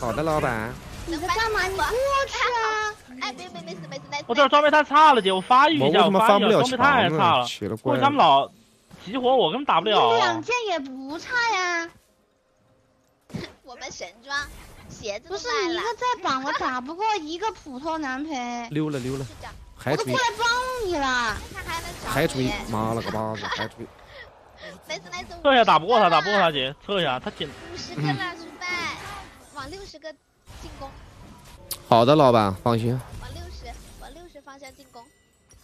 好的，老板。你在干嘛？你过去啊！哎，没没没事没事，来。我这装备太差了，姐，我发育一下，我发育装备太差了。过去他们老集火我，根本打不了。两件也不差呀。我们神装鞋子不是你一个在榜，我打不过一个普通男陪。溜了溜了，我都过来帮你了。还追，妈了个巴子，还追。没事没事，撤一下打不过他，打不过他姐，撤一下他捡。五十个了，失败，往六十个。进攻，好的，老板，放心。往六十，往六十方向进攻。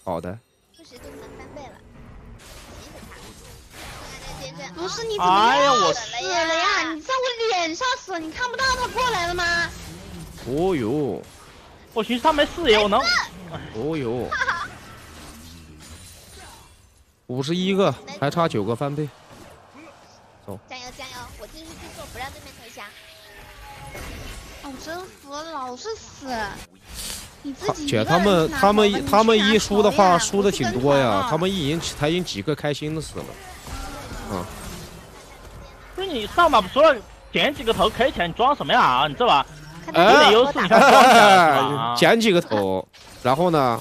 好的。六十就能翻倍了。不是你怎么又死了呀？你在我脸上死，你看不到他过来了吗？哦呦，我寻思他没视野，我能。哦呦，五十一个，还差九个翻倍。走。加油加油！真服了，老是死。你自己姐，他们他们他们一输的话，输的挺多呀。他们一赢才赢几个，开心的死了。啊！不是你上把不说了，捡几个头可以钱，你装什么呀？你知道吧？有点优势，你看捡几个头，然后呢？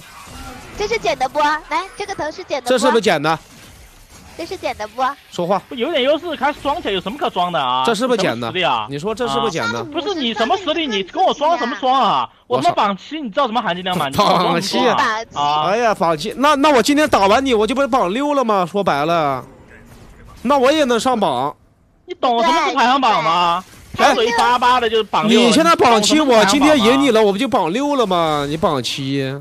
这是捡的不？来，这个头是捡的。这是不是捡的？这是捡的不？说话不有点优势，开始装起来有什么可装的啊？这是不是捡的？你说这是不是捡的？不是你什么实力？你跟我装什么装啊？我他妈榜七，你知道什么含金量吗？榜七啊！哎呀，榜七，那那我今天打完你，我就不是榜六了吗？说白了，那我也能上榜。你懂什么是排行榜吗？哎，一八八的就是榜六。你现在榜七，我今天赢你了，我不就榜六了吗？你榜七。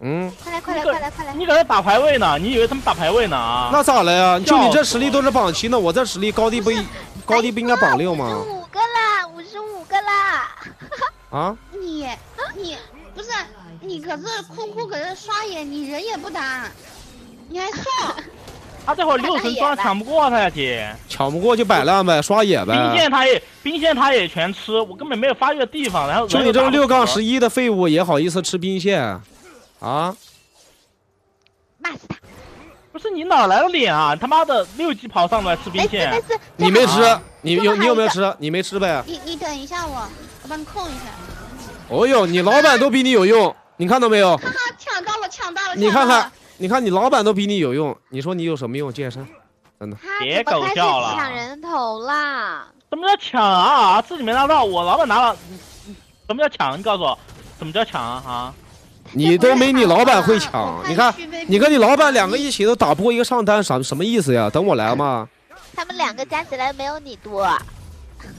嗯，快来快来快来快来！你搁这打排位呢？你以为他们打排位呢啊？那咋了呀？就你这实力都是榜七呢，我这实力高低不一，高低不应该榜六吗？五个啦，五十五个啦！啊？你你不是你可是哭哭搁这刷野，你人也不打，你还送？他 这会儿六神装抢不过他呀，姐。抢不过就摆烂呗，刷野呗。兵线他也兵线他也全吃，我根本没有发育的地方。然后就你这个六杠十一的废物也好意思吃兵线？啊！骂死他！不是你哪来的脸啊？他妈的六级跑上来吃兵线，你没吃？你有你有没有吃？你没吃呗？你你等一下我，我帮你控一下。哦呦，你老板都比你有用，你看到没有？哈哈，抢到了，抢到了！你看看，你看你老板都比你有用，你说你有什么用？健身，真的。别狗叫了！抢人头啦！什么叫抢啊？自己没拿到，我老板拿了。什么叫抢？你告诉我，什么叫抢啊？啊？你都没你老板会抢，你看，你跟你老板两个一起都打不过一个上单，什什么意思呀？等我来嘛。他们两个加起来没有你多，哈，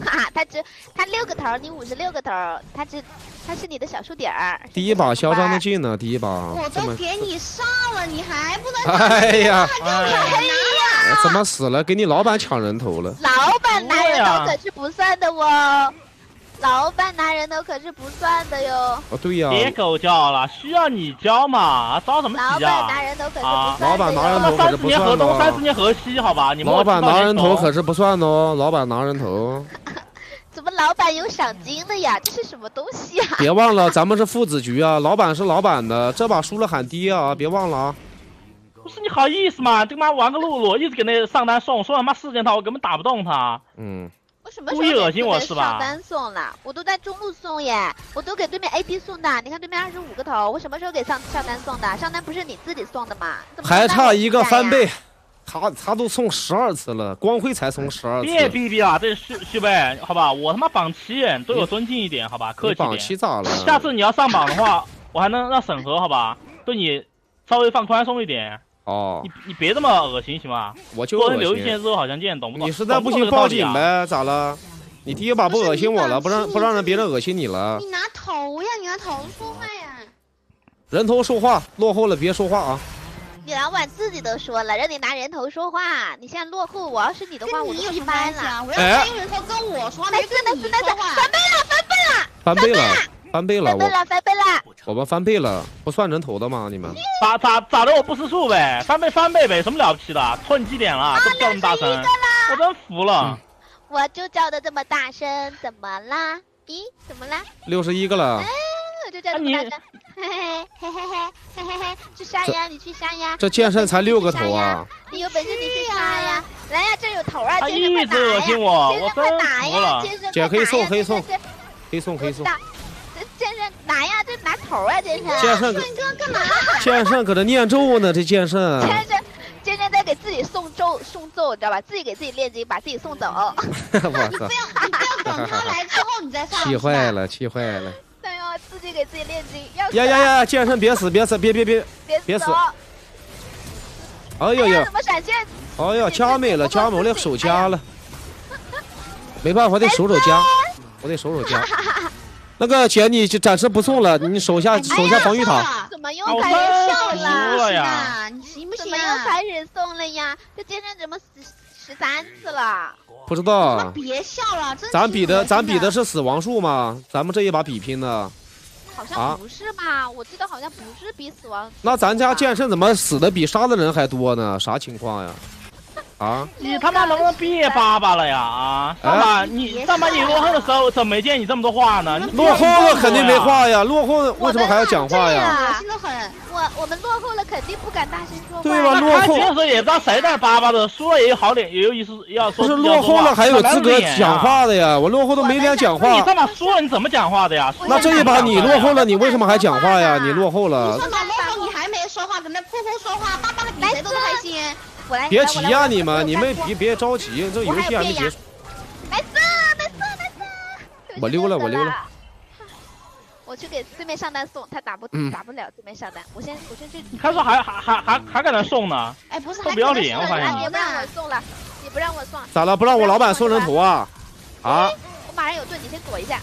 他只他六个头，你五十六个头，他只他是你的小数点儿。第一把嚣张的劲呢，第一把。我都给你上了，你还不能？哎呀，哎呀，怎么死了？给你老板抢人头了。老板拿人头可是不算的哦。老板拿人头可是不算的哟。哦，对呀。别狗叫了，需要你教嘛？着什么急啊？老板拿人头可是不算的老板拿人头可是不算三十年河东，三十年河西，好吧？你老板拿人头可是不算的哦，老板拿人头。怎么老板有赏金的呀？这是什么东西啊？别忘了，咱们是父子局啊，老板是老板的，这把输了喊爹啊，别忘了啊。不是你好意思吗？这妈玩个露露，一直给那上单送，送他妈四件套，我根本打不动他。嗯。我什么时候给上单送了？我都在中路送耶，我都给对面 AD 送的。你看对面二十五个头，我什么时候给上上单送的？上单不是你自己送的吗？还差一个翻倍，他他都送十二次了，光辉才送十二次。别逼逼了，这续续呗，好吧，我他妈榜七，对我尊敬一点，好吧，客气点。榜七咋了？下次你要上榜的话，我还能让审核，好吧，对你稍微放宽松一点。哦，你你别这么恶心行吗？我就恶心。留一线之后好相见，懂不懂？你实在不行报警呗，咋了？你第一把不恶心我了，不让不让人别人恶心你了。你拿头呀，你拿头说话呀。人头说话，落后了别说话啊。你老板自己都说了，让你拿人头说话，你现在落后，我要是你的话，我就一般了。我要用人头跟我说，没跟你说话。翻倍了，翻倍了，翻倍了，翻倍了，翻倍了，翻倍了。我们翻倍了，不算人头的吗？你们咋咋咋的？我不识数呗，翻倍翻倍呗，什么了不起的？错几点了？叫这么大声，我真服了。我就叫的这么大声，怎么啦？咦，怎么啦？六十一个了。哎，我就叫这么大声，嘿嘿嘿嘿嘿嘿嘿嘿，去杀呀！你去杀呀！这剑圣才六个头啊！你有本事你去杀呀！来呀，这有头啊！他一直恶心我，我真服了。姐可以送，可以送。可以送可以送。这剑圣拿呀，这拿头啊，剑圣。剑圣哥干嘛？剑圣搁这念咒呢，这剑圣。剑圣，剑圣在给自己送咒送咒，你知道吧？自己给自己炼金，把自己送走。我操！你不要你不要等他来之后你再上。气坏了，气坏了。哎呦，自己给自己炼金，要呀呀呀！剑圣别死，别死，别别别别死！哎呦呦！怎么闪现？哎呀，加美了，加美，我得守家了。没办法，得守守家，我得守守家。那个姐，你就暂时不送了，你守下守下防御塔。怎么又开始送了呀？你行不行？怎么又开始送了呀？这剑圣怎么死十三次了？不知道。别笑了，咱比的咱比的是死亡数吗？咱们这一把比拼的。好像不是吧？我记得好像不是比死亡。那咱家剑圣怎么死的比杀的人还多呢？啥情况呀？啊！你他妈能不能别叭叭了呀？啊！你上把你落后的时候，怎么没见你这么多话呢？落后了肯定没话呀！落后为什么还要讲话呀？恶心的很。我我们落后了，肯定不敢大声说话。对吧？落后的时候也不知道谁在叭叭的，输了也有好脸，也有意思要说。不是落后了还有资格讲话的呀？我落后都没脸讲话。你这把输了你怎么讲话的呀？那这一把你落后了，你为什么还讲话呀？你落后了。你这把落后你还没说话，搁那哭哭说话，叭叭的比谁都开心。别急呀，你们，你们别别着急，这游戏还没结束。没事，没事，没事。我溜了，我溜了。我去给对面上单送，他打不打不了对面上单。我先我先去。他说还还还还还搁那送呢。哎，不是，不要脸，我发现。你不让我送了，你不让我送。咋了？不让我老板送人头啊？啊？我马上有盾，你先躲一下。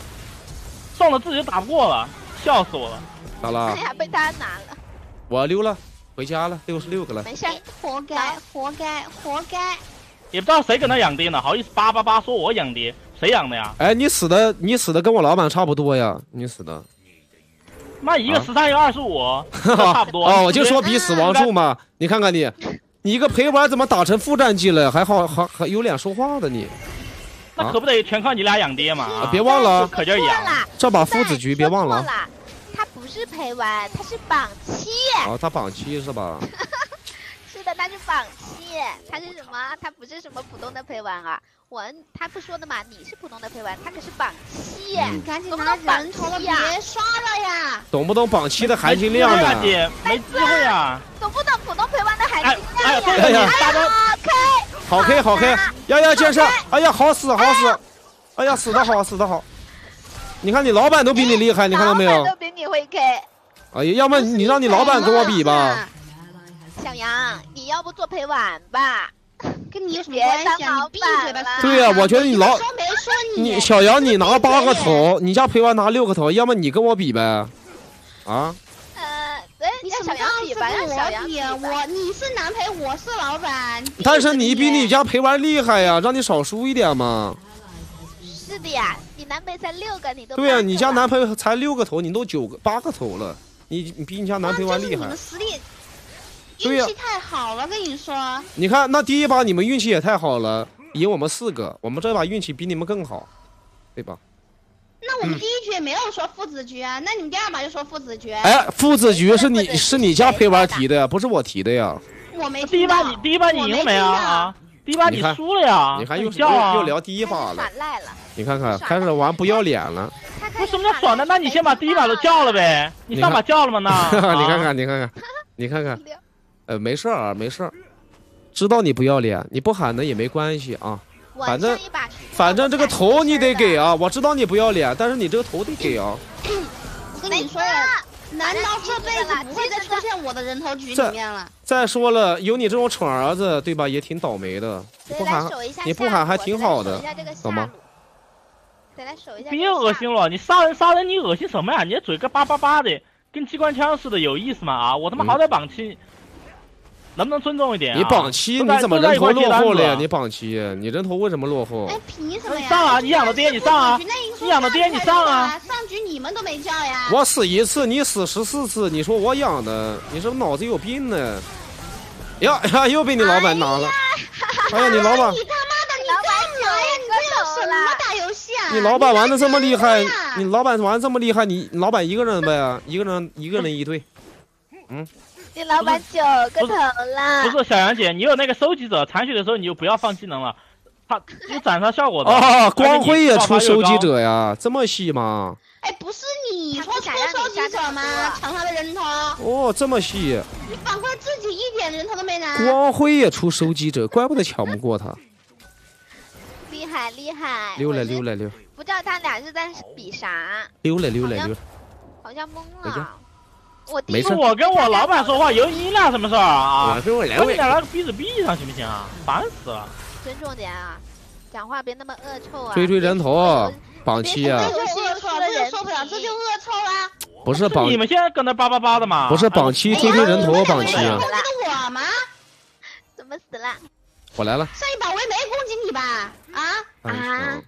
送了自己就打不过了，笑死我了。咋了？哎呀，被他拿了。我溜了。回家了，六十六个了。没事，活该，活该，活该。也不知道谁跟他养爹呢，好意思叭叭叭说我养爹，谁养的呀？哎，你死的，你死的跟我老板差不多呀，你死的。妈，一个十三，一个二十五，差不多。哦，我就说比死亡数嘛，你看看你，你一个陪玩怎么打成副战绩了？还好，还还有脸说话的你。那可不得全靠你俩养爹嘛？别忘了，可劲养。这把父子局别忘了。是陪玩，他是榜七。哦，他榜七是吧？是的，他是榜七。他是什么？他不是什么普通的陪玩啊！我他不说的嘛，你是普通的陪玩，他可是榜七。你赶紧拿人头了，别刷了呀！懂不懂榜七的含金量啊？姐，没机会啊！懂不懂普通陪玩的含金量呀？哎呀，好 K，好 K，好 K，呀呀，剑圣，哎呀，好死好死，哎呀，死的好，死的好。你看，你老板都比你厉害，你看到没有？都比你会 K。哎呀，要么你让你老板跟我比吧。小杨，你要不做陪玩吧？跟你有什么关系？你闭嘴吧！对呀，我觉得你老你小杨，你拿八个头，你家陪玩拿六个头，要么你跟我比呗？啊？呃，你让小杨比吧，让小杨比。我你是男陪，我是老板。但是你比你家陪玩厉害呀，让你少输一点嘛。是的呀。你男陪才六个，你都对呀，你家男陪才六个头，你都九个八个头了，你你比你家男陪玩厉害。你们实力运气太好了，跟你说。你看那第一把你们运气也太好了，赢我们四个，我们这把运气比你们更好，对吧？那我们第一局也没有说父子局啊，那你们第二把就说父子局。哎，父子局是你是你家陪玩提的呀，不是我提的呀。我没。第一把你第一把你赢没啊？啊？第一把你输了呀？你看又又又聊第一把了。赖了。你看看，开始玩不要脸了。为什么叫爽呢？那你先把第一把都叫了呗。你上把叫了吗？那 你看看，你看看，你看看，呃，没事儿，没事儿。知道你不要脸，你不喊的也没关系啊。反正反正这个头你得给啊。我知道你不要脸，但是你这个头得给啊。我跟你说呀，难道这辈子不会再出现我的人头局里面了？再说了，有你这种蠢儿子，对吧？也挺倒霉的。不喊，你不喊还挺好的，懂吗？别恶心了！你杀人杀人，你恶心什么呀？你嘴跟叭叭叭的，跟机关枪似的，有意思吗？啊！我他妈好歹榜七，能不能尊重一点？你榜七，你怎么人头落后了呀？你榜七，你人头为什么落后？哎，凭什么呀？上啊！你养的爹，你上啊！你养的爹，你上啊！上局你们都没叫呀！我死一次，你死十四次，你说我养的，你是不是脑子有病呢？呀呀，又被你老板拿了！哎呀，你老板！你他妈的，你干嘛呀？你这叫什么打游戏啊？你老板玩的这么厉害，你老板玩这么厉害，你老板一个人呗，一个人一个人一队，嗯。你老板九个头了。不是小杨姐，你有那个收集者残血的时候，你就不要放技能了。他有斩杀效果的啊！光辉也出收集者呀，这么细吗？哎，不是你说出收集者吗？抢他的人头。哦，这么细。你反过来自己一点人头都没拿。光辉也出收集者，怪不得抢不过他。厉害厉害！溜了溜了溜。不知道他俩是在比啥？溜了溜了溜。好像懵了。我没事，我跟我老板说话有你俩什么事儿啊？跟我两位，你俩那个鼻子闭上行不行啊？烦死了！尊重点啊，讲话别那么恶臭啊！追追人头，榜七啊！这就恶臭，这就受不了，这就恶臭啦！不是榜，你们现在搁那叭叭叭的吗？不是榜七推推人头，榜七啊！攻击我吗？怎么死了？我来了。上一把我也没攻击你吧？啊啊！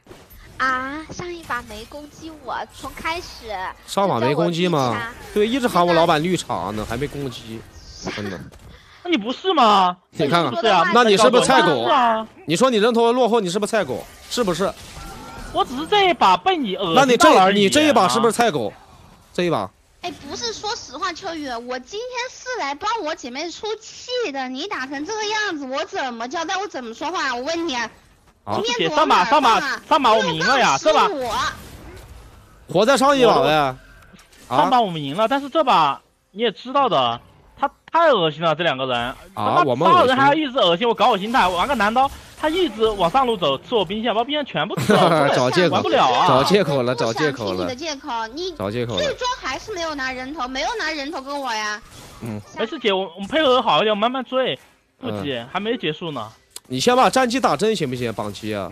啊！上一把没攻击我，从开始上把没攻击吗？对，一直喊我老板绿茶呢，还没攻击，真的。那你不是吗？你看看，那你是不是菜狗？你说你人头落后，你是不是菜狗？是不是？我只是这一把被你讹那你这你这一把是不是菜狗？这一把？哎，不是，说实话，秋雨，我今天是来帮我姐妹出气的。你打成这个样子，我怎么交代？我怎么说话？我问你。啊！姐上把上把上把我们赢了呀，这把？活在上一把呗。上把我们赢了，但是这把你也知道的，他太恶心了，这两个人。啊！我们人还要一直恶心我，搞我心态。玩个男刀，他一直往上路走，吃我兵线，把兵线全部吃了。找借口，玩不了啊！找借口了，找借口了。你的借口，你找借口。最终还是没有拿人头，没有拿人头跟我呀。嗯。没事，姐，我我们配合好一点，慢慢追，不急，还没结束呢。你先把战绩打正行不行，榜七啊？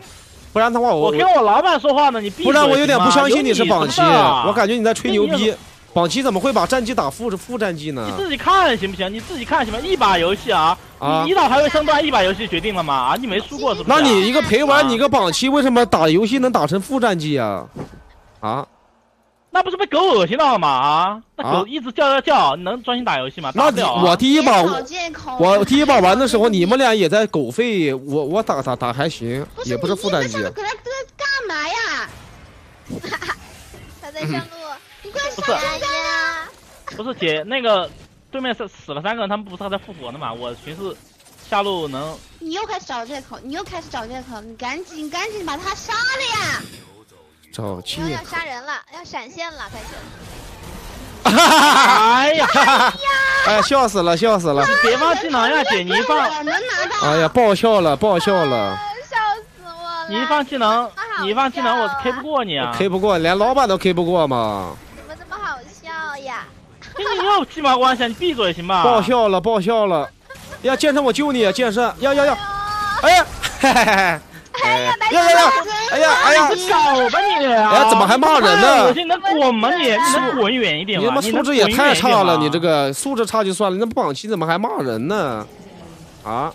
不然的话我我跟我老板说话呢，你不然我有点不相信你是榜七，我感觉你在吹牛逼。榜七怎么会把战绩打负负战绩呢？你自己看行不行？你自己看行吗？一把游戏啊，你一打排位升段，一把游戏决定了吗？啊，你没输过是不？那你一个陪玩，你一个榜七为什么打游戏能打成负战绩啊？啊？那不是被狗恶心到了吗？啊，那狗一直叫叫叫，你能专心打游戏吗？那我第一把我第一把玩的时候，你们俩也在狗吠，我我打打打还行，也不是负战绩。搁那干嘛呀？他在上路，你快上呀！不是姐，那个对面是死了三个人，他们不是还在复活呢吗？我寻思下路能。你又开始找借口，你又开始找借口，你赶紧赶紧把他杀了呀！找气！要杀人了，要闪现了，开始。哎呀！哎呀！笑死了，笑死了！别放技能呀，姐，你一放，哎呀，爆笑了，爆笑了！笑死我了！你一放技能，你一放技能，我 K 不过你啊！K 不过，连老板都 K 不过吗？你有鸡毛关系？你闭嘴行吧？爆笑了，爆笑了！呀，剑圣，我救你啊！剑圣，要要要！哎呀，嘿嘿嘿！哎呀，呀呀呀！哎呀哎呀！你搞吧你！哎呀，怎么还骂人呢？我你，能滚吗你？你能滚远一点吗？你他妈素质也太差了！你这个素质差就算了，那榜七怎么还骂人呢？啊？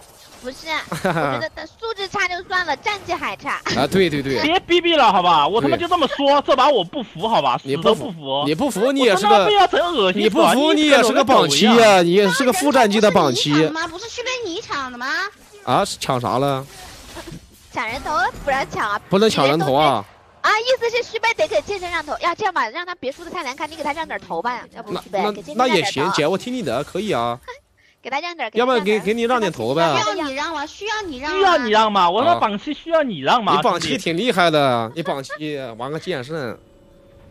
不是，我觉得素质差就算了，战绩还差。啊，对对对。别逼逼了，好吧？我他妈就这么说，这把我不服，好吧？你不服？你不服？你也是个。你不服？你也是个榜七呀！你也是个负战绩的榜七。不是去被你抢的吗？啊？抢啥了？抢人头不让抢啊！不能抢人头啊！啊，意思是续杯得给剑圣让头。呀，这样吧，让他别输的太难看，你给他让点头吧。要不续杯给剑那也行，姐，我听你的，可以啊。给他让点。要不然给给你让点头呗？需要你让吗？需要你让？需要你让吗？我说榜七需要你让吗？你榜七挺厉害的，你榜七玩个剑圣，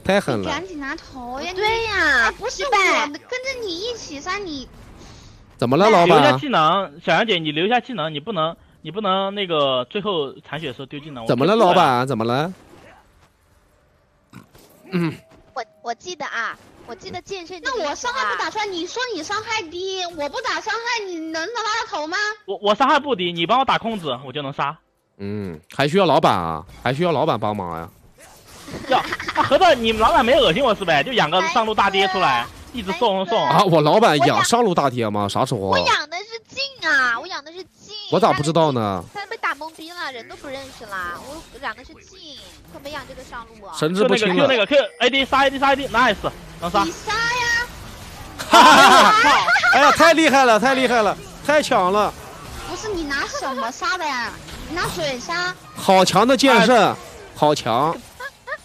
太狠了。赶紧拿头呀！对呀，不是我跟着你一起杀你。怎么了，老板？留下技能，小杨姐，你留下技能，你不能。你不能那个最后残血的时候丢技能。怎么了，老板？怎么了？嗯，我我记得啊，我记得剑圣。那我伤害不打出来，你说你伤害低，我不打伤害，你能能拉到头吗？我我伤害不低，你帮我打控制，我就能杀。嗯，还需要老板啊？还需要老板帮忙呀？要，合着你们老板没恶心我是呗？就养个上路大爹出来，一直送送啊！我老板养上路大爹吗？啥时候？我养的是静啊，我养的是。我咋不知道呢？他被打懵逼了，人都不认识啦。我养的是静，可没养这个上路啊。神志不清了。就那个 Q AD 杀 AD 杀 AD，nice，能杀。你杀呀！哈哈哈！哎呀，太厉害了，太厉害了，太强了。不是你拿什么杀的呀？你拿水杀。好强的剑圣，好强。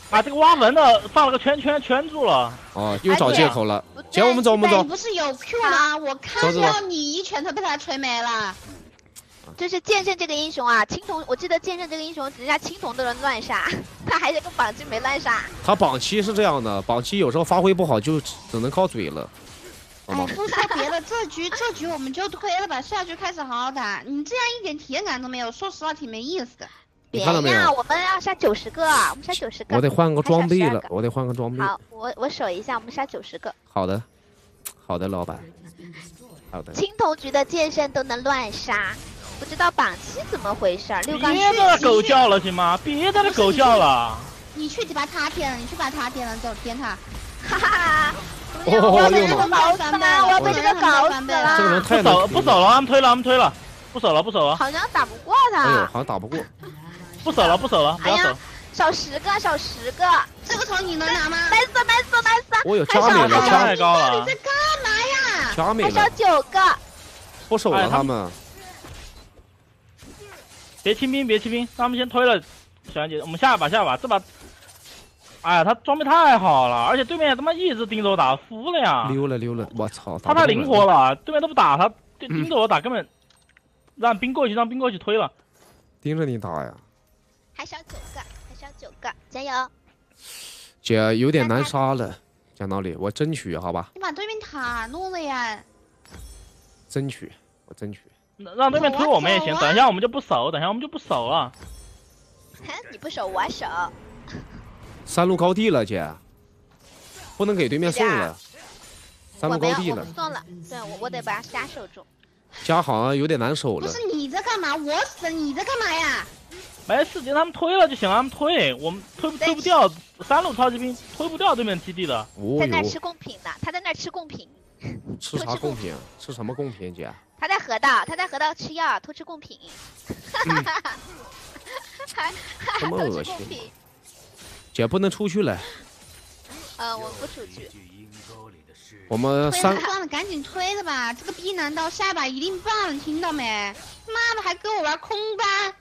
把这个挖门的放了个圈圈圈住了。哦，又找借口了。行，我们走，我们走。不是有 Q 吗？我看到你一拳头被他锤没了。就是剑圣这个英雄啊，青铜，我记得剑圣这个英雄，人家青铜都能乱杀，他还是个榜七没乱杀。他榜七是这样的，榜七有时候发挥不好，就只能靠嘴了。哎，不说别的，这局这局我们就推了吧，下局开始好好打。你这样一点体验感都没有，说实话挺没意思的。别呀，我们要杀九十个，我们杀九十个。我得换个装备了，我得换个装备。好，我我守一下，我们杀九十个。好的，好的，老板。好的。青铜局的剑圣都能乱杀，不知道榜七怎么回事？六杠别在那狗叫了行吗？别在那狗叫了。你去把他点了，你去把他点了，走点他。哈哈。我要被这个搞死了！我要被这个搞死了！这个人太不走不走了，他们推了，他们推了，不走了，不走了。好像打不过他。哎呦，好像打不过。不走了，不走了，不要走。少十个，少十个。这个头你能拿吗？白死，白死，白死！我有加美了，加太高了。你在干嘛呀？加美了。还少九个。不守了，他们。别清兵，别清兵，他们先推了。小杨姐，我们下一把，下一把，这把。哎呀，他装备太好了，而且对面他妈一直盯着我打，服了呀！溜了溜了，我操！他太灵活了，对面都不打他，盯着我打，根本让兵过去，让兵过去推了。盯着你打呀！还少九个，还少九个，加油！姐有点难杀了，讲道理，我争取好吧。你把对面塔弄了呀！争取，我争取。让对面推我们也行，等一下我们就不守，等一下我们就不守了。你不守我守。三路高地了，姐，不能给对面送了。三路高地了，送了。对我，我得把家守住。家好像有点难守了。不是你在干嘛？我死，你在干嘛呀？没事，就他们推了就行了，他们推，我们推推不掉。三路超级兵推不掉对面基地的。在那吃贡品呢，他在那吃贡品。吃啥贡品？吃什么贡品，姐？他在河道，他在河道吃药，偷吃贡品。哈哈哈还还偷吃贡品。姐不能出去了。呃，我不出去。我们三。算了，赶紧推了吧！这个逼难刀下把一定办，听到没？妈的，还跟我玩空班。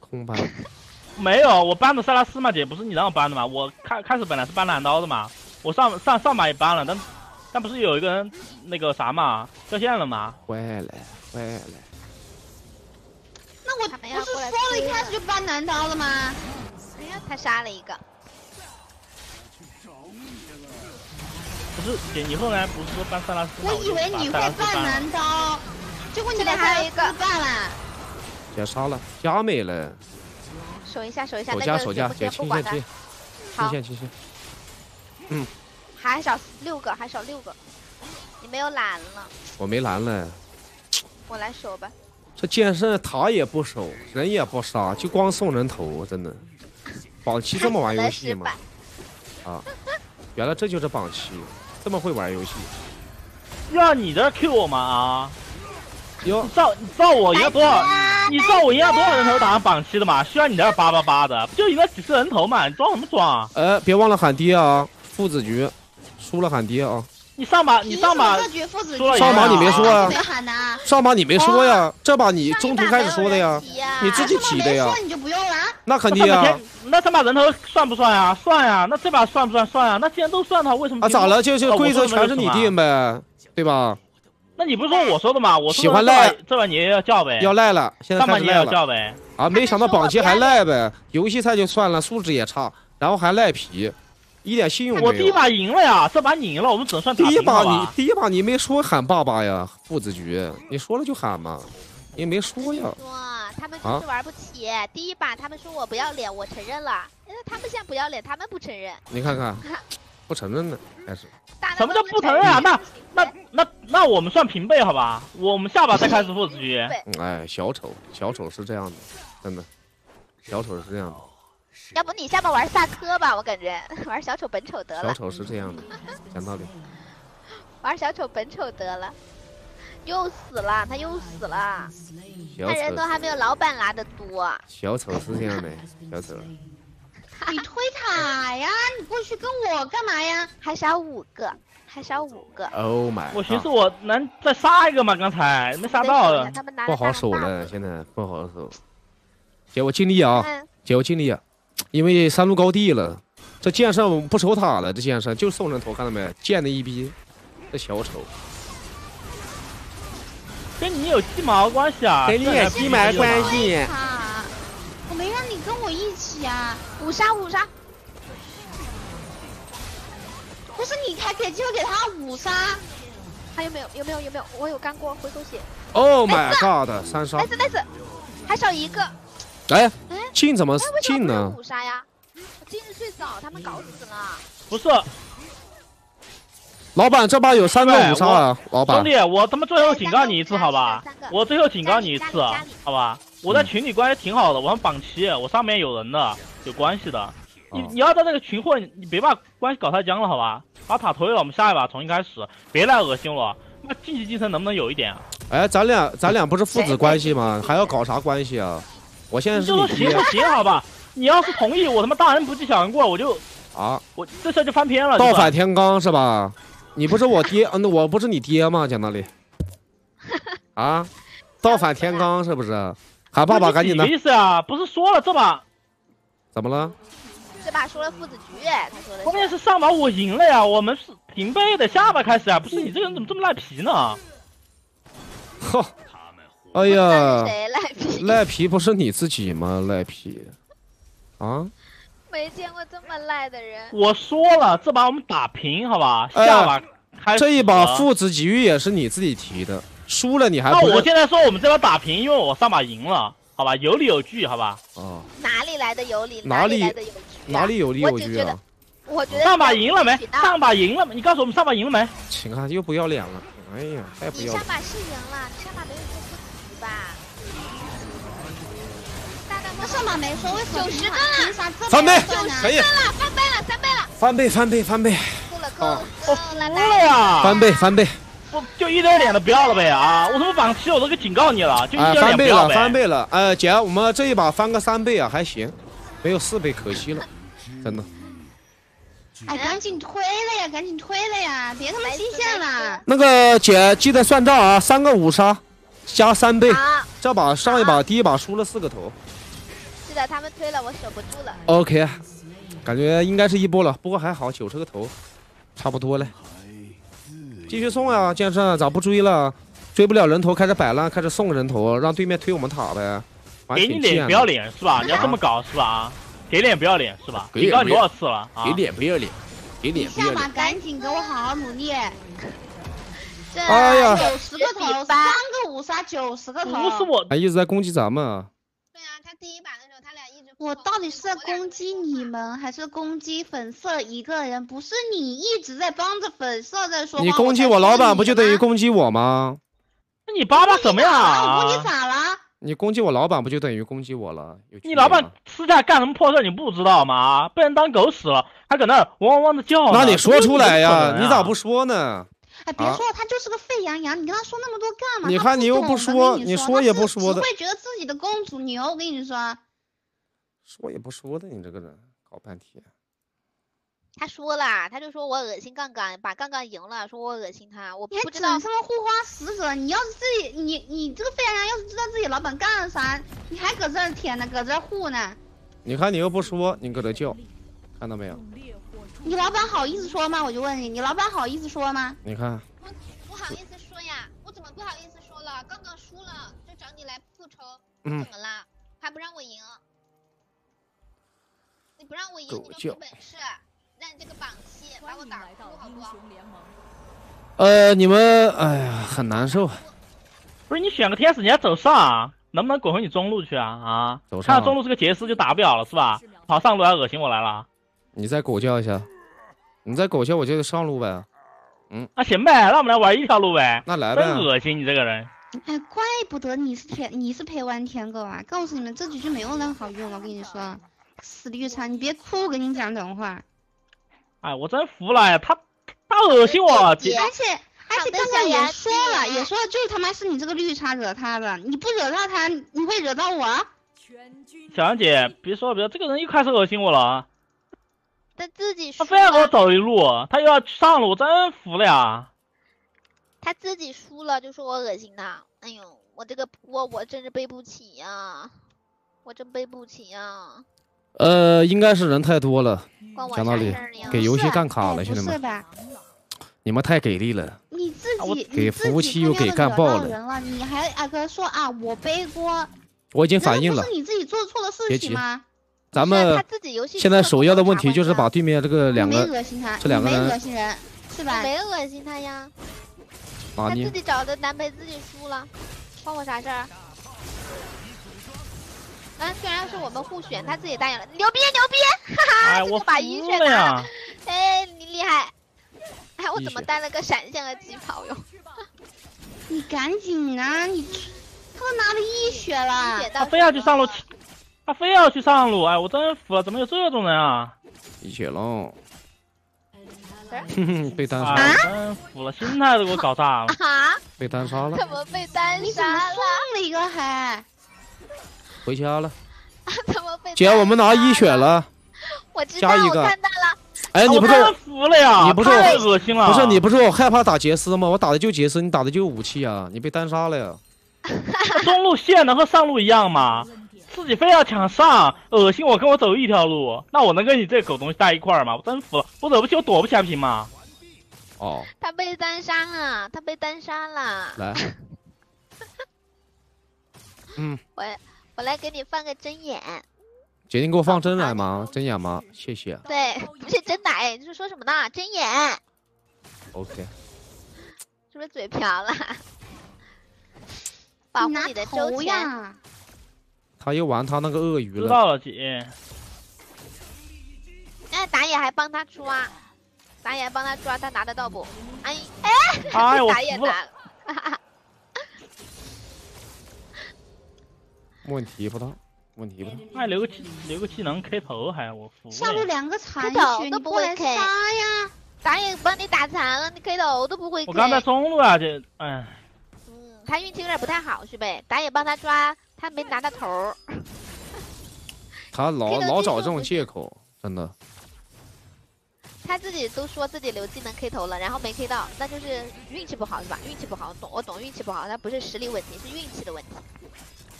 空班。没有，我搬的塞拉斯嘛，姐，不是你让我搬的嘛？我开开始本来是搬蓝刀的嘛，我上上上把也搬了，但但不是有一个人那个啥嘛，掉线了吗？坏了，坏了。那我不是说了一开始就搬男刀了吗？他杀了一个，不是姐，你后来不是说搬萨拉斯我以为你会办男刀，结果你还有一个办了。姐杀了，加没了。守一下，守一下，守家守家，姐清线清，清线清线。嗯。还少六个，还少六个，你没有蓝了。我没蓝了。我来守吧。这剑圣塔也不守，人也不杀，就光送人头，真的。榜七这么玩游戏吗？啊，原来这就是榜七，这么会玩游戏。要你这 Q 我吗？啊？哟，你造你知道我赢了多少？你造我赢了多少人头打上榜七的吗？需要你这八八八的，不就赢了几十人头嘛？你装什么装？呃，别忘了喊爹啊！父子局输了喊爹啊！你上把，你上把上把你没说呀？没喊呢。上把你没说呀？这把你中途开始说的呀？你自己提的呀？你就不用了。那肯定啊。那这把人头算不算呀？算呀。那这把算不算？算呀。那既然都算的话，为什么？啊，咋了？就就规则全是你定呗，对吧？那你不是说我说的吗？我喜欢赖，这把你也要叫呗？要赖了，现在开始赖了。呗？啊，没想到榜七还赖呗？游戏菜就算了，素质也差，然后还赖皮。一点信用没有。我第一把赢了呀，这把你赢了，我们只能算第一把你第一把你没说喊爸爸呀，父子局，你说了就喊嘛，你没说呀。说他们就是玩不起，第一把他们说我不要脸，我承认了，他们现在不要脸，他们不承认。你看看，不承认呢开始。什么叫不承认啊？那那那那我们算平辈好吧？我们下把再开始父子局。哎，小丑小丑是这样的，真的，小丑是这样的。要不你下把玩萨科吧，我感觉玩小丑本丑得了。小丑是这样的，讲道理。玩小丑本丑得了，又死了，他又死了。他人都还没有老板拿的多。小丑是这样的，小丑。你推塔呀？你过去跟我干嘛呀？还少五个，还少五个。Oh my！我寻思我能再杀一个吗？刚才没杀到。不好守了，现在不好守。姐，我尽力啊！姐，我尽力啊！因为三路高地了，这剑圣不守塔了，这剑圣就送人头，看到没？贱的一逼，这小丑，跟你有鸡毛关系啊？跟你有鸡毛关系。我没让你跟我一起啊！五杀五杀。不是你还给机会给他五杀。还有没有？有没有？有没有？我有干锅回头血。Oh my god！三杀。nice nice，还少一个。哎，进怎么进呢？五杀呀！今日最早，他们搞死了。不是。老板，这把有三个五杀啊！老板，兄弟，我他妈最后警告你一次，好吧？我最后警告你一次，好吧？我在群里关系挺好的，我们榜七，我上面有人的，有关系的。你你要在那个群混，你别把关系搞太僵了，好吧？把塔推了，我们下一把重新开始，别来恶心我。那晋级晋升能不能有一点啊？哎，咱俩咱俩不是父子关系吗？还要搞啥关系啊？我现在是你爹。行行，好吧？你要是同意，我他妈大人不计小人过，我就啊，我这事就翻篇了。倒反天罡是吧？你不是我爹，嗯，我不是你爹吗？讲道理，啊，倒反天罡是不是？喊爸爸赶紧的。意思啊？不是说了这把怎么了？这把说了父子局，他说的。后面是上把我赢了呀，我们是平背的，下把开始啊，不是你这个人怎么这么赖皮呢？哼，哎呀，谁赖皮？赖皮不是你自己吗？赖皮，啊？没见过这么赖的人。我说了，这把我们打平，好吧？下把开。这一把父子局也是你自己提的，输了你还。那我现在说我们这把打平，因为我上把赢了，好吧？有理有据，好吧？哦。哪里来的有理？哪里来的有据？哪里有理有据啊？我觉得上把赢了没？上把赢了没？你告诉我们上把赢了没？请啊，又不要脸了！哎呀，太不要脸。你上把是赢了，你上把没他上把没说，为什么？九十分了，翻倍，可以。翻了，翻倍了，三倍了。翻倍，翻倍，翻倍。够了，够了，我服了呀！翻倍，翻倍。我就一点脸都不要了呗啊！我他妈榜七我都给警告你了，就一点脸不要翻倍了，翻倍了。呃，姐，我们这一把翻个三倍啊，还行，没有四倍可惜了，真的。哎，赶紧推了呀，赶紧推了呀，别他妈极限了。那个姐，记得算账啊，三个五杀，加三倍。这把上一把第一把输了四个头。他们推了，我守不住了。OK，感觉应该是一波了，不过还好九十个头，差不多了。继续送啊，剑圣，咋不追了？追不了人头，开始摆烂，开始送人头，让对面推我们塔呗。给你脸不要脸是吧？你要这么搞是吧？给脸不要脸是吧？警告你多少次了？给脸不要脸，给脸不要脸。下把赶紧给我好好努力。哎呀，九十个头，三个五杀，九十个头。不是我，还一直在攻击咱们。对啊，他第一把的。我到底是在攻击你们，还是攻击粉色一个人？不是你一直在帮着粉色在说话。你攻击我老板，不就等于攻击我吗？那你爸爸怎么样啊？我攻击咋了？你攻击我老板，不就等于攻击我了？你老板私下干什么破事，你不知道吗？被人当狗屎了，还搁那汪汪汪的叫。那你说出来呀？你咋不说呢？哎，别说了，他就是个沸羊羊，你跟他说那么多干嘛？你看你又不说，你说也不说的，只会觉得自己的公主牛。我跟你说，说也不说的，你这个人搞半天。他说了，他就说我恶心杠杠，把杠杠赢了，说我恶心他，我不知道他们护花使者。你要是自己，你你这个沸羊羊，要是知道自己老板干了啥，你还搁这儿舔呢，搁这儿护呢？你看你又不说，你搁这叫，看到没有？你老板好意思说吗？我就问你，你老板好意思说吗？你看，我不好意思说呀，我怎么不好意思说了？刚刚输了就找你来复仇，怎么了？还不让我赢？你不让我赢，你就没本事，让你这个榜七把我打哭好不？呃，你们，哎呀，很难受。不是你选个天使，你要走上，能不能滚回你中路去啊？啊，走上。看到中路是个杰斯就打不了了是吧？跑上路还恶心我来了。你再狗叫一下，你再狗叫，我就得上路呗。嗯，那行呗，那我们来玩一条路呗。那来呗。真恶心，你这个人。哎，怪不得你是天，你是陪玩舔狗啊！告诉你们，这局就没有那么好用。我跟你说，死绿茶，你别哭，我跟你讲等会儿。哎，我真服了呀，他他恶心我。而且而且刚刚也说了，也说了，就是他妈是你这个绿茶惹他的，你不惹到他，你会惹到我。小杨姐，别说了，别，这个人又开始恶心我了。他自己他非要给我走一路，他又要上路，我真服了呀！他自己输了就说我恶心他，哎呦，我这个我我真是背不起呀，我真背不起呀。呃，应该是人太多了，讲道理，给游戏干卡了，兄弟们。你们太给力了。你自己给服务器又给干爆了，你还啊哥说啊我背锅，我已经反应了，不是你自己做错了事情吗？咱们现在首要的问题就是把对面这个两个这两个人恶心人是吧？没恶心他呀，他自己找的男陪自己输了，关我啥事儿？啊，虽然是我们互选，他自己答应了，牛逼牛逼，哈哈，这就把一选拿了，哎，你厉害，哎，我怎么带了个闪现和疾跑哟？你赶紧啊，你他都拿了一血了，他非要去上路。他非要去上路，哎，我真服了，怎么有这种人啊？一血龙，哼哼，被单杀，真服了，心态都给我搞炸了。啊？被单杀了？怎么被单杀了？了一个还回家了。怎么被？姐，我们拿一血了。我知道，我看到了。哎，你不是服了呀？你不是太恶心了。不是你不是我害怕打杰斯吗？我打的就杰斯，你打的就武器啊！你被单杀了呀？中路线能和上路一样吗？自己非要抢上，恶心！我跟我走一条路，那我能跟你这狗东西在一块儿吗？我真服了！我惹不起，我躲不起来，行吗？哦，他被单杀了，他被单杀了。来，嗯，我我来给你放个针眼。姐，你给我放针来吗？针眼吗？谢谢。对，不是针奶，你是说什么呢？针眼。OK。是不是嘴瓢了？保护你的周全。他又玩他那个鳄鱼了。知道了，姐。那打野还帮他抓，打野帮他抓，他拿得到不？哎哎，打野拿了。问题不大，问题不大。还留个技，留个技能 K 头，还我服。下路两个残血都不会 K 呀？打野帮你打残了，你 K 头都不会 K。我刚在中路啊，这哎。嗯，他运气有点不太好，是呗？打野帮他抓。他没拿到头 他老老找这种借口，真的。他自己都说自己留技能 K 头了，然后没 K 到，那就是运气不好是吧？运气不好，懂我懂运气不好，那不是实力问题，是运气的问题。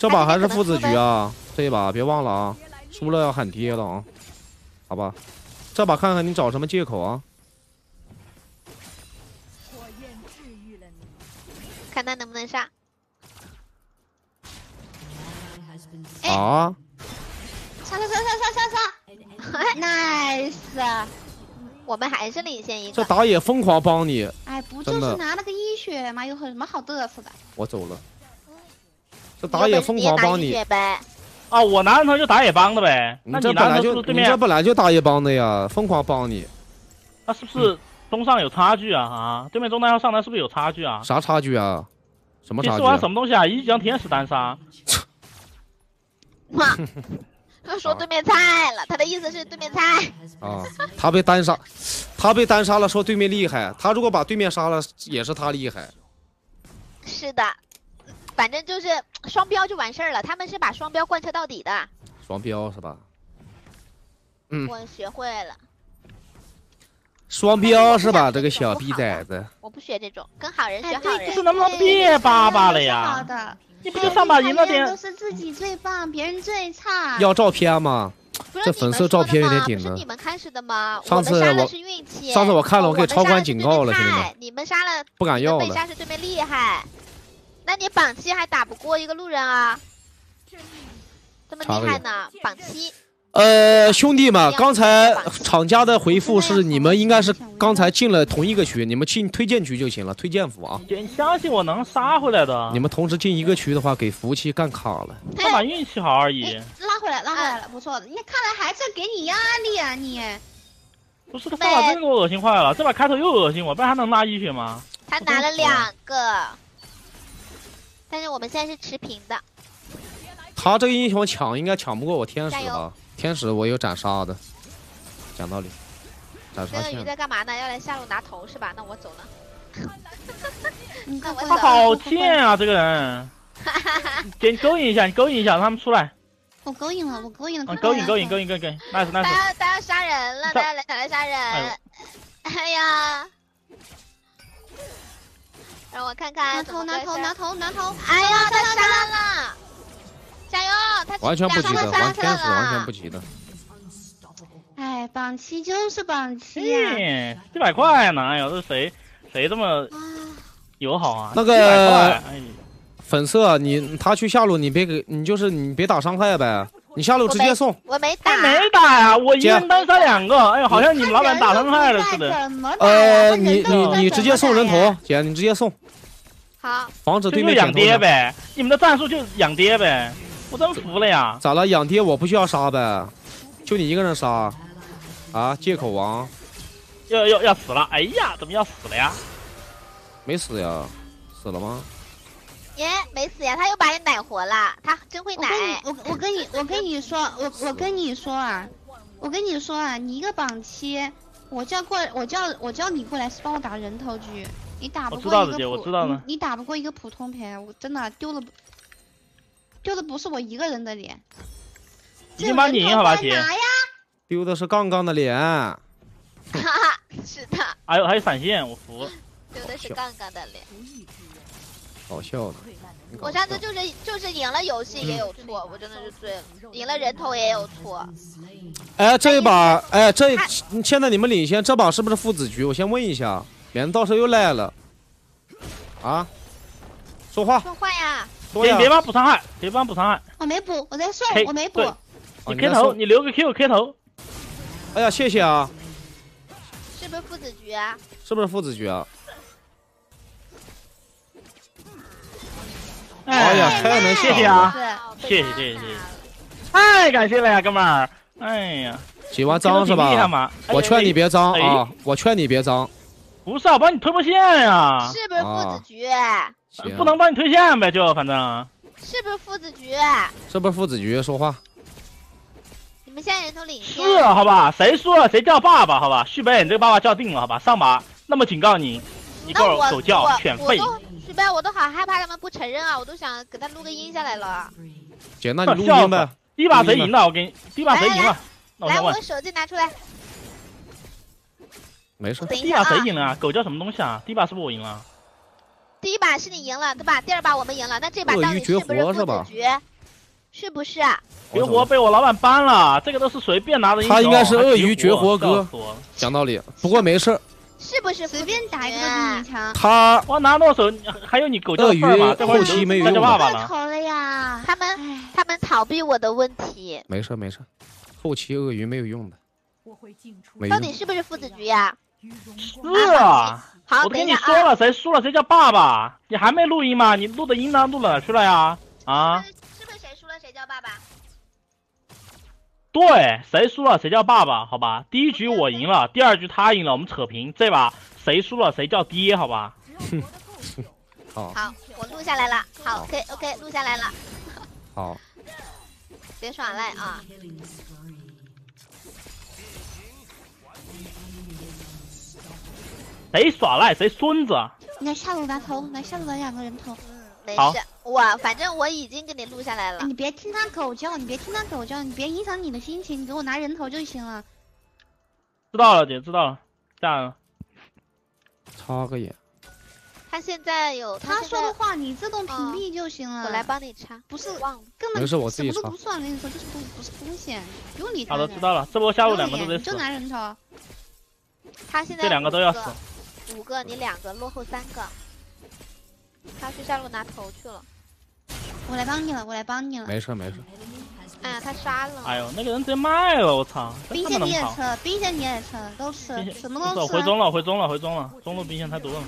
这把还是父子局啊，这一把别忘了啊，输了要喊爹了啊，好吧？这把看看你找什么借口啊？看他能不能杀。啊！杀杀杀杀杀杀杀！Nice！我们还是领先一个。这打野疯狂帮你。哎，不就是拿了个一血吗？有什么好嘚瑟的？我走了。这打野疯狂帮你。啊，我拿人头就打野帮的呗。你这本来就你这本来就打野帮的呀，疯狂帮你。那是不是中上有差距啊？啊，对面中单要上单是不是有差距啊？啥差距啊？什么差距？玩什么东西啊？一级将天使单杀。哇，他说对面菜了，他的意思是对面菜啊，他被单杀，他被单杀了，说对面厉害，他如果把对面杀了，也是他厉害。是的，反正就是双标就完事儿了，他们是把双标贯彻到底的。双标是吧？嗯，我学会了。双标是吧？这个小逼崽子。我不学这种，跟好人学好人。是能不能别叭叭了呀？好的你不就上把赢了点？都是自己最棒，别人最差。要照片吗？这粉色照片有点顶了。不是你们开始的吗？上次我上次我看了，我给超官警告了，兄弟们。你们杀了不敢要了。被杀是对面厉害，那你榜七还打不过一个路人啊？这么厉害呢？榜七。呃，兄弟们，刚才厂家的回复是你们应该是刚才进了同一个区，你们进推荐区就行了，推荐服啊。你相信我能杀回来的。你们同时进一个区的话，给服务器干卡了。他把运气好而已。拉回来，拉回来了，不错的。你看来还是给你压力啊，你。不是他上把真给我恶心坏了，这把开头又恶心我，不然还能拉一血吗？他拿了两个，但是我们现在是持平的。他这个英雄抢应该抢不过我天使吧？天使我有斩杀的，讲道理。斩杀这个鱼在干嘛呢？要来下路拿头是吧？那我走了。他好 贱啊，这个人。给你勾引一下，你勾引一下，让他们出来。我勾引了，我勾引了。勾引勾引勾引勾引，nice nice。他要他要杀人了，他要来想来杀人。哎呀！让我看看。拿头拿头拿头拿头！哎呀，他杀了。加油！他完全不急的，玩天使完全不急的。哎，榜七就是榜七呀！一百块呢？哎呦，这谁谁这么友好啊。那个粉色，你他去下路，你别给你就是你别打伤害呗，你下路直接送。我没打，没打呀，我一人单杀两个。哎呦，好像你们老板打伤害了似的。呃，你你你直接送人头，姐，你直接送。好。防止对面养爹呗，你们的战术就是养爹呗，我真服了呀。咋了？养爹我不需要杀呗，就你一个人杀。啊！借口王，要要要死了！哎呀，怎么要死了呀？没死呀，死了吗？耶，没死呀，他又把你奶活了，他真会奶。我我跟你我跟你说，我我跟你说啊，我跟你说啊，你一个榜七，我叫过我叫我叫你过来是帮我打人头局，你打不过一个普，你打不过一个普通牌，我真的丢了，丢的不是我一个人的脸。已经帮你赢好吧，姐。丢的是杠杠的脸，哈哈，是的。还有还有闪现，我服。丢的是杠杠的脸，搞笑的。我上次就是就是赢了游戏也有错，我真的是醉了。赢了人头也有错。哎，这一把，哎，这现在你们领先，这把是不是父子局？我先问一下，免得到时候又赖了。啊？说话。说话呀。别别帮补伤害，别帮补伤害。我没补，我在送，我没补。你 K 头，你留个 Q K 头。哎呀，谢谢啊！是不是父子局啊？是不是父子局啊？哎呀，太能谢谢啊！谢谢谢谢谢谢，太感谢了呀，哥们儿！哎呀，喜欢脏是吧？我劝你别脏啊！我劝你别脏。不是，我帮你推波线呀。是不是父子局？不能帮你推线呗，就反正。是不是父子局？是不是父子局？说话。你们现在人头领先是好吧？谁输了谁叫爸爸？好吧？旭北，你这个爸爸叫定了，好吧？上把，那么警告你，你给我狗叫犬吠。我都好害怕他们不承认啊！我都想给他录个音下来了。姐，那你录音呗。第一把谁赢了？我给你。第一把谁赢了？来，我手机拿出来。没事。第一把谁赢了？狗叫什么东西啊？第一把是不是我赢了？第一把是你赢了，对吧？第二把我们赢了，那这把到底是不是父子局？是不是？绝活被我老板搬了，这个都是随便拿的。他应该是鳄鱼绝活哥，讲道理。不过没事是不是随便打一个都比你强？他我拿诺手，还有你狗叫鳄鱼后期没有用了。头了呀！他们他们逃避我的问题。没事没事，后期鳄鱼没有用的。到底是不是父子局呀？是啊。好，我跟你说了，谁输了谁叫爸爸。你还没录音吗？你录的音呢？录哪去了呀？啊？是不是谁输了谁叫爸爸，对，谁输了谁叫爸爸，好吧？第一局我赢了，第二局他赢了，我们扯平。这把谁输了谁叫爹，好吧？好，好，我录下来了。好，OK OK，录下来了。好，别耍赖啊！谁耍赖谁孙子！来下路拿头，来下路拿两个人头。没事，我反正我已经给你录下来了。你别听他狗叫，你别听他狗叫，你别影响你的心情，你给我拿人头就行了。知道了，姐知道了，下来了。插个眼。他现在有他说的话，你自动屏蔽就行了。我来帮你插，不是根本没事，我自己什么都不算，跟你说就是不不是风险，不用理他。好的，知道了，这波下路两个都得死。就拿人头。他现在这两个都要死。五个，你两个，落后三个。他去下路拿头去了，我来帮你了，我来帮你了。没事没事。哎呀，他杀了。哎呦，那个人直接卖了，我操！兵线你也吃，兵线你也吃，都吃，什么都吃。回中了，回中了，回中了，中路兵线太多了。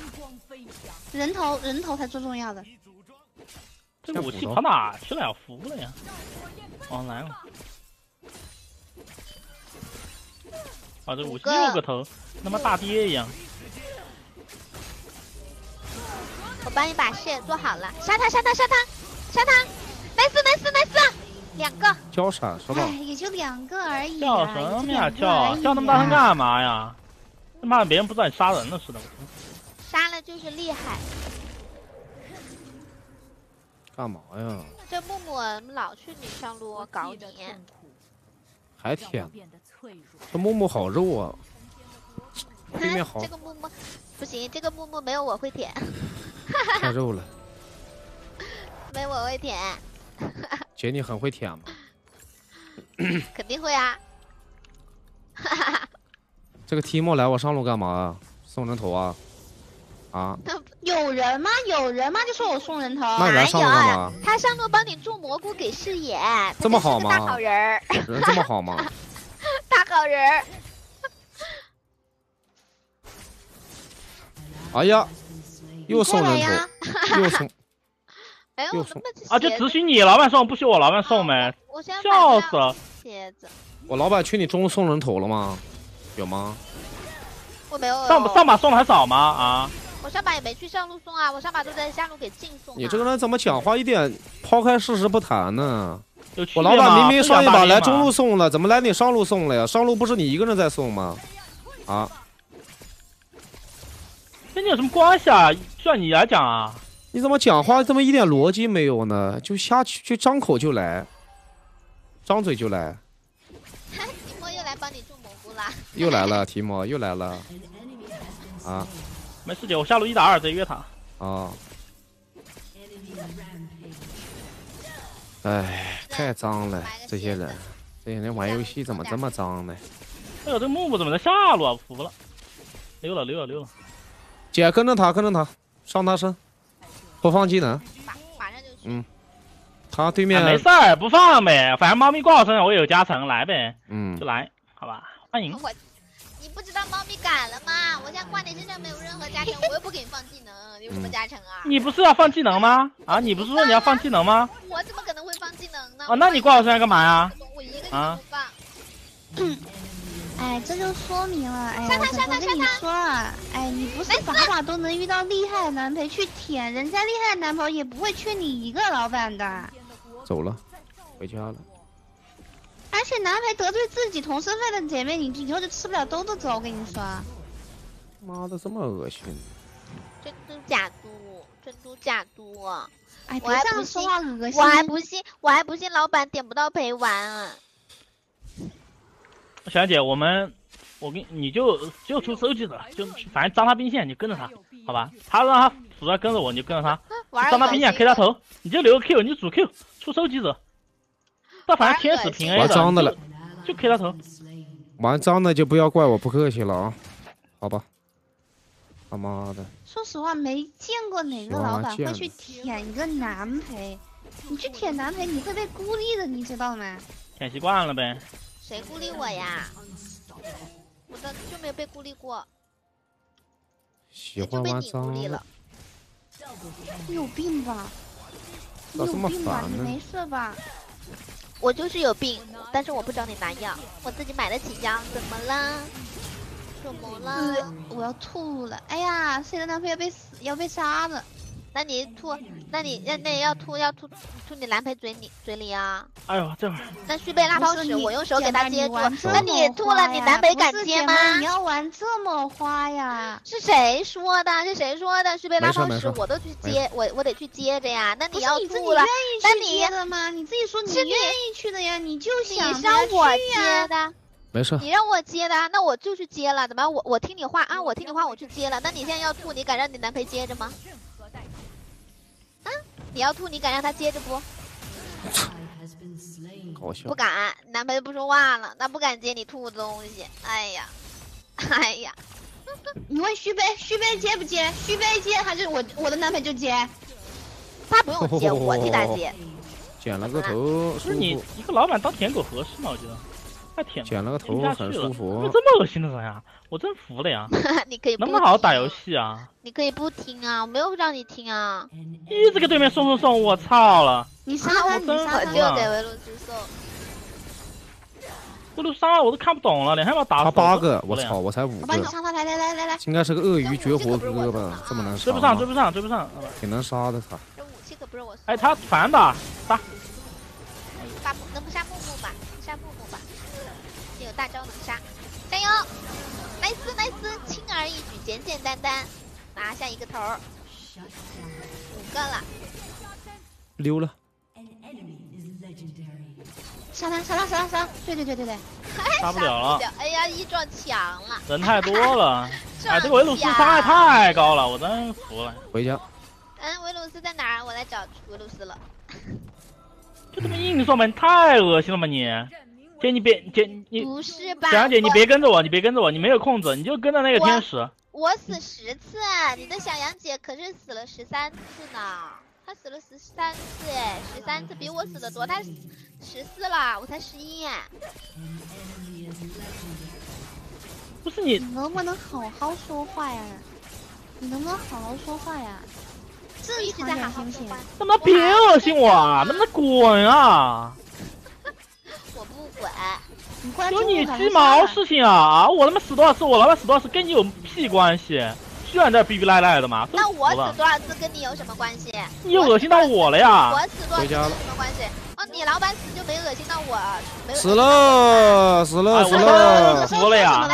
人头人头才最重要的。这武器跑哪去了？服了呀！哦，来了。啊，这武器六个头，他妈大爹一样。我帮你把线做好了，杀他杀他杀他杀他，nice nice nice，两个交闪是吧？也就两个而已，叫什么呀叫叫那么大声干嘛呀？他妈别人不知道你杀人了似的。杀了就是厉害。干嘛呀？这木木老去你上路搞你，还舔？这木木好肉啊！对面好。这个木木不行，这个木木没有我会舔。太肉了，没我会舔。姐，你很会舔吗？肯定会啊。这个提莫来我上路干嘛啊？送人头啊？啊？有人吗？有人吗？就说我送人头。那你来上路干嘛？他上路帮你种蘑菇给视野，这么好吗？大好人儿，人这么好吗？大好人儿。哎呀，又送人头，又送。哎呦，啊，就只许你老板送，不许我老板送没？笑死了。鞋子。我老板去你中路送人头了吗？有吗？我没有。上上把送的还少吗？啊？我上把也没去上路送啊，我上把都在下路给进送。你这个人怎么讲话一点抛开事实不谈呢？我老板明明上一把来中路送了，怎么来你上路送了呀？上路不是你一个人在送吗？啊？跟你有什么关系啊？需要你来讲啊？你怎么讲话这么一点逻辑没有呢？就下去就张口就来，张嘴就来。提莫又来帮你种蘑菇啦！又来了，提莫又来了。啊？没事姐，我下路一打二，直接约他。啊。哎，太脏了，这些人，这些人玩游戏怎么这么脏呢？哎呦，这木木怎么在下路啊？服了，溜了溜了溜了。姐跟着他，跟着他，上他身，不放技能。马上就去。嗯。他对面没事儿，不放呗，反正猫咪挂我身上，我也有加成，来呗。嗯。就来，好吧，欢迎。你不知道猫咪改了吗？我现在挂你身上没有任何加成，我又不给你放技能，有什么加成啊？你不是要放技能吗？啊，你不是说你要放技能吗？我怎么可能会放技能呢？啊，那你挂我身上干嘛呀？我一个都不放。哎，这就说明了，哎，我跟你说啊，哎，你不是把把都能遇到厉害的男陪去舔，人家厉害的男朋友也不会缺你一个老板的。走了，回家了。而且男陪得罪自己同身份的姐妹，你以后就吃不了兜着走。我跟你说，妈的，这么恶心！真嘟假嘟，真嘟假嘟。哎，别这样说话，恶心！我还不信，我还不信老板点不到陪玩。小姐，我们，我跟你就就出收集者，就反正张他兵线，你跟着他，好吧？他让他主要跟着我，你就跟着他。张他兵线 K 他头，你就留个 Q，你主 Q 出收集者。但反正天使平 A 玩脏的了，就 K 他头。玩脏的就不要怪我不客气了啊，好吧？他妈的！说实话，没见过哪个老板会去舔一个男陪。你去舔男陪，你会被孤立的，你知道吗？舔习惯了呗。谁孤立我呀？我的就没有被孤立过。喜欢玩脏了。你有病吧？你有病吧？你没事吧？我就是有病，但是我不找你拿药，我自己买得起药。怎么了？怎么了？我要吐了！哎呀，谁的男朋友被死要被杀了？那你吐，那你那那要吐要吐吐你男陪嘴里嘴里啊！哎呦，这会儿那续杯拉泡屎，我用手给他接住。那你吐了，你男陪敢接吗？你要玩这么花呀？是谁说的？是谁说的？续杯拉泡屎，我都去接，我我得去接着呀。那你要吐了，那你接的吗？你自己说你愿意去的呀，你就想你让我接的。没事。你让我接的，那我就去接了。怎么？我我听你话啊，我听你话，我去接了。那你现在要吐，你敢让你男陪接着吗？你要吐，你敢让他接着不？搞笑。不敢，男朋友不说话了，那不敢接你吐的东西。哎呀，哎呀，你问徐飞，徐飞接不接？徐飞接还是我我的男朋友就接？他不用接，我替他接。剪了个头，不是你一个老板当舔狗合适吗？我觉得。剪了个头很舒服。怎么这么恶心的人呀？我真服了呀！你可以能不能好好打游戏啊？你可以不听啊，我没有让你听啊。一直给对面送送送，我操了！你杀他，你杀他，就给维鲁斯送。维鲁杀我都看不懂了，你还把打他八个，我操，我才五个。我帮你杀他，来来来来来。应该是个鳄鱼绝活哥吧？这么难杀？追不上，追不上，追不上。挺能杀的他。这武器可不是我。哎，他反打，杀。大招能杀，加油！nice nice，轻而易举，简简单单拿下一个头，五个了，溜了，杀他杀他杀他杀！对对对对对，杀不了了！哎呀，一撞墙了，人太多了，哎，这个维鲁斯伤害太高了，我真服了。回家。嗯，维鲁斯在哪儿？我来找维鲁斯了。就这么硬撞门，太恶心了吧你！姐，你别姐，你不是吧？小杨姐，你别跟着我，你别跟着我，你没有控制，你就跟着那个天使。我死十次，你的小杨姐可是死了十三次呢。她死了十三次，哎，十三次比我死的多。她十四了，我才十一。不是你，能不能好好说话呀？你能不能好好说话呀？这一直在好好说话。他妈别恶心我啊！能不能滚啊？我不滚。有你鸡毛事情啊！我他妈死多少次，我老板死多少次，跟你有屁关系？居然在逼逼赖赖的吗？那我死多少次跟你有什么关系？你恶心到我了呀！我死多少次有什么关系？哦，你老板死就没恶心到我？死了，死了，死了，死了呀！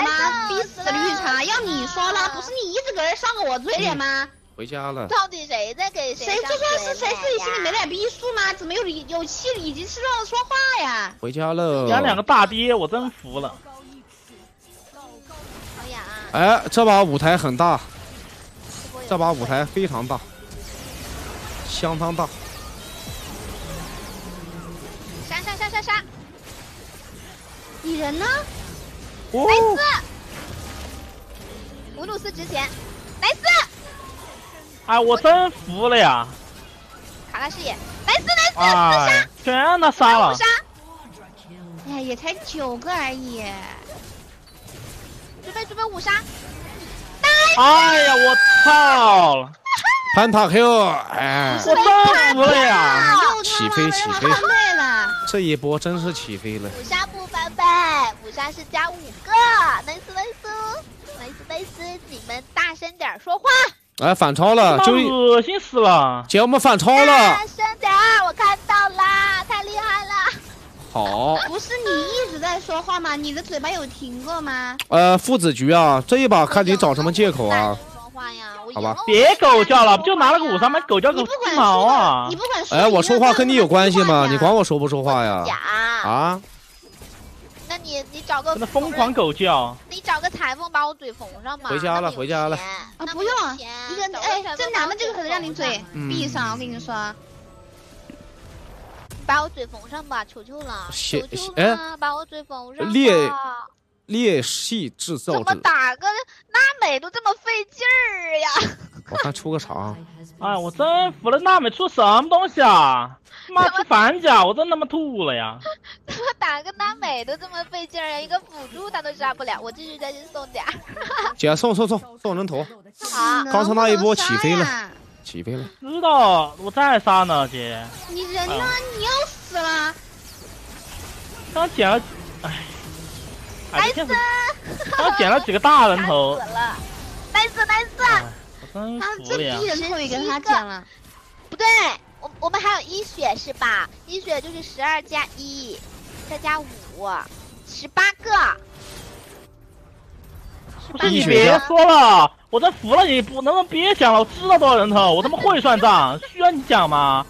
逼死绿茶，要你说了，不是你一直搁这上个我嘴脸吗？回家了。到底谁在给谁？谁就算是谁自己心里没点逼数吗？怎么有有气理直气壮的说话呀？回家了。养两个大爹，我真服了。哎，这把舞台很大，这把舞台非常大，相当大。杀杀杀杀杀！你人呢？莱斯，乌鲁斯值钱，莱斯。哎，我真服了呀！卡拉视野，来死来死，自杀，全他杀了。杀！哎，也才九个而已。准备准备五杀！哎呀，我操！潘塔 Q，哎，我真服了呀！起飞起飞！了，这一波真是起飞了。五杀不翻倍，五杀是加五个。nice nice nice nice，你们大声点说话。哎，反超了，就恶心死了！姐，我们反超了！大声点，我看到啦，太厉害了！好，不是你一直在说话吗？你的嘴巴有停过吗？呃，父子局啊，这一把看你找什么借口啊？说话呀，好吧，别狗叫了，不就拿了个五三吗？狗叫狗鸡毛啊！你不管，哎，我说话跟你有关系吗？你管我说不说话呀？啊？那你你找个疯狂狗叫，你找个裁缝把我嘴缝上吧。回家了，回家了。啊，不用，一个哎，这男的这个可能让你嘴闭上，我跟你说。把我嘴缝上吧，求求了，求求了，把我嘴缝上。裂裂隙制造。怎么打个娜美都这么费劲儿呀？我看出个啥。哎，我真服了，娜美出什么东西啊？妈出反甲，我真他妈吐了呀！怎么打个娜美都这么费劲儿呀？一个辅助他都杀不了，我继续再去送点儿。姐送送送送人头。好，刚才那一波起飞了，起飞了。知道，我再杀呢，姐。你人呢？你要死了。刚捡了，哎。来死！刚捡了几个大人头。死了。来死来死！我真服了呀。人头也跟他捡了。不对。我我们还有一血是吧？一血就是十二加一，再加五，十八个。不是你别说了，我真服了你，不能不能别讲了？我知道多少人头，我他妈会算账，需要你讲吗？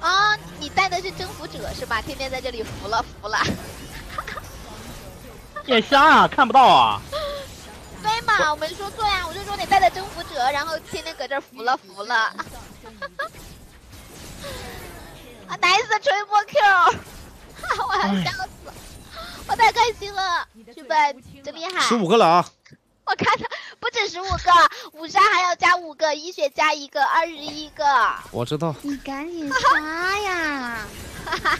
啊，你带的是征服者是吧？天天在这里服了服了。眼瞎啊，看不到啊？对嘛，我没说错呀，我就说你带的征服者，然后天天搁这服了服了。啊，nice 吹波 Q，我要笑死，我太开心了，剧本真厉害，十五个了啊！我看到不止十五个，五杀还要加五个，一血加一个，二十一个。我知道。你赶紧杀呀！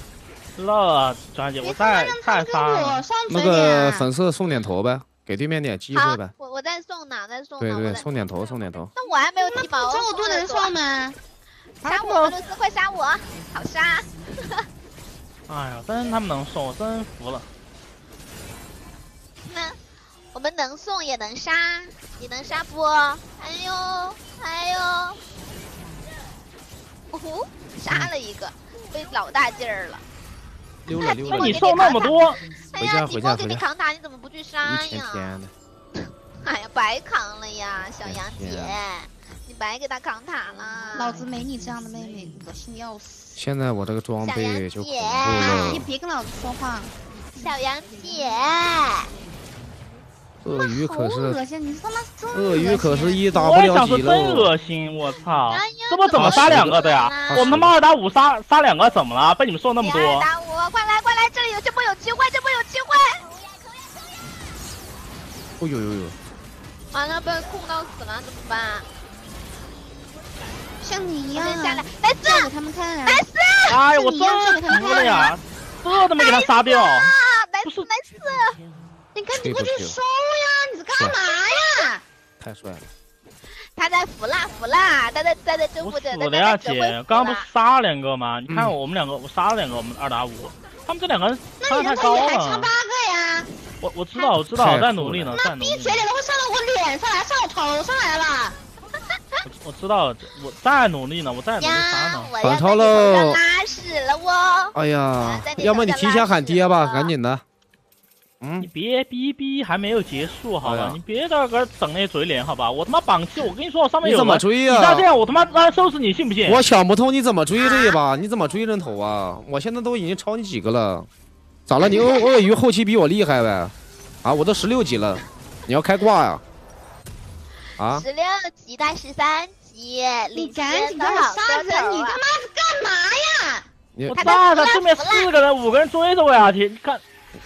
乐张姐，我再再杀。那个粉色送点头呗，给对面点机会呗。我我在送呢，在送。对对，送点头，送点头。那我还没有提毛，这么多能送吗？杀我，俄罗斯，快杀我！好杀！哎呀，真他们能送，我真服了。那我们能送也能杀，你能杀不？哎呦，哎呦！哦吼，杀了一个，费老大劲儿了。溜了溜了。那你送那么多，哎呀，底波给你扛塔，你怎么不去杀呀？哎呀，白扛了呀，小杨姐。白给他扛塔了，老子没你这样的妹妹，恶心要死。现在我这个装备就恐怖了。你别跟老子说话，小杨姐。鳄鱼可是恶心，你他妈鳄鱼可是一打不了几了。真恶心，我操！这不怎么杀两个的呀？我们他妈二打五杀杀两个怎么了？被你们说那么多。二打五，快来快来，这里有这波有机会，这波有机会。哦呦呦呦！完了，被控到死了，怎么办？像你一样下来，来死！给他们看，白色！哎呀，我真服了呀，这都没给他杀掉，白色，白色！你赶紧过去收呀！你在干嘛呀？太帅了！他在腐烂腐烂，他在他在征服者，死了呀姐！刚刚不是杀了两个吗？你看我们两个，我杀了两个，我们二打五，他们这两个人差太高了。还差八个呀！我我知道我知道，我在努力呢，在努力。那闭嘴点都会上到我脸上来，上我头上来了。我我知道了，我在努力呢，我在努力杀呢。反超喽！拉屎了我！哎呀，要么你提前喊爹吧，赶紧的。嗯，你别逼逼，还没有结束，好吧？你别在这整那嘴脸，好吧？我他妈榜七，我跟你说，我上面有。你怎么追呀？你再这样，我他妈让收拾你，信不信？我想不通你怎么追这一把，你怎么追人头啊？我现在都已经超你几个了，咋了？你鳄鳄鱼后期比我厉害呗？啊，我都十六级了，你要开挂呀？啊？十六级带十三级，你赶紧给我杀人！你他妈是干嘛呀？我操他，对面四个人，五个人追着我呀！你看。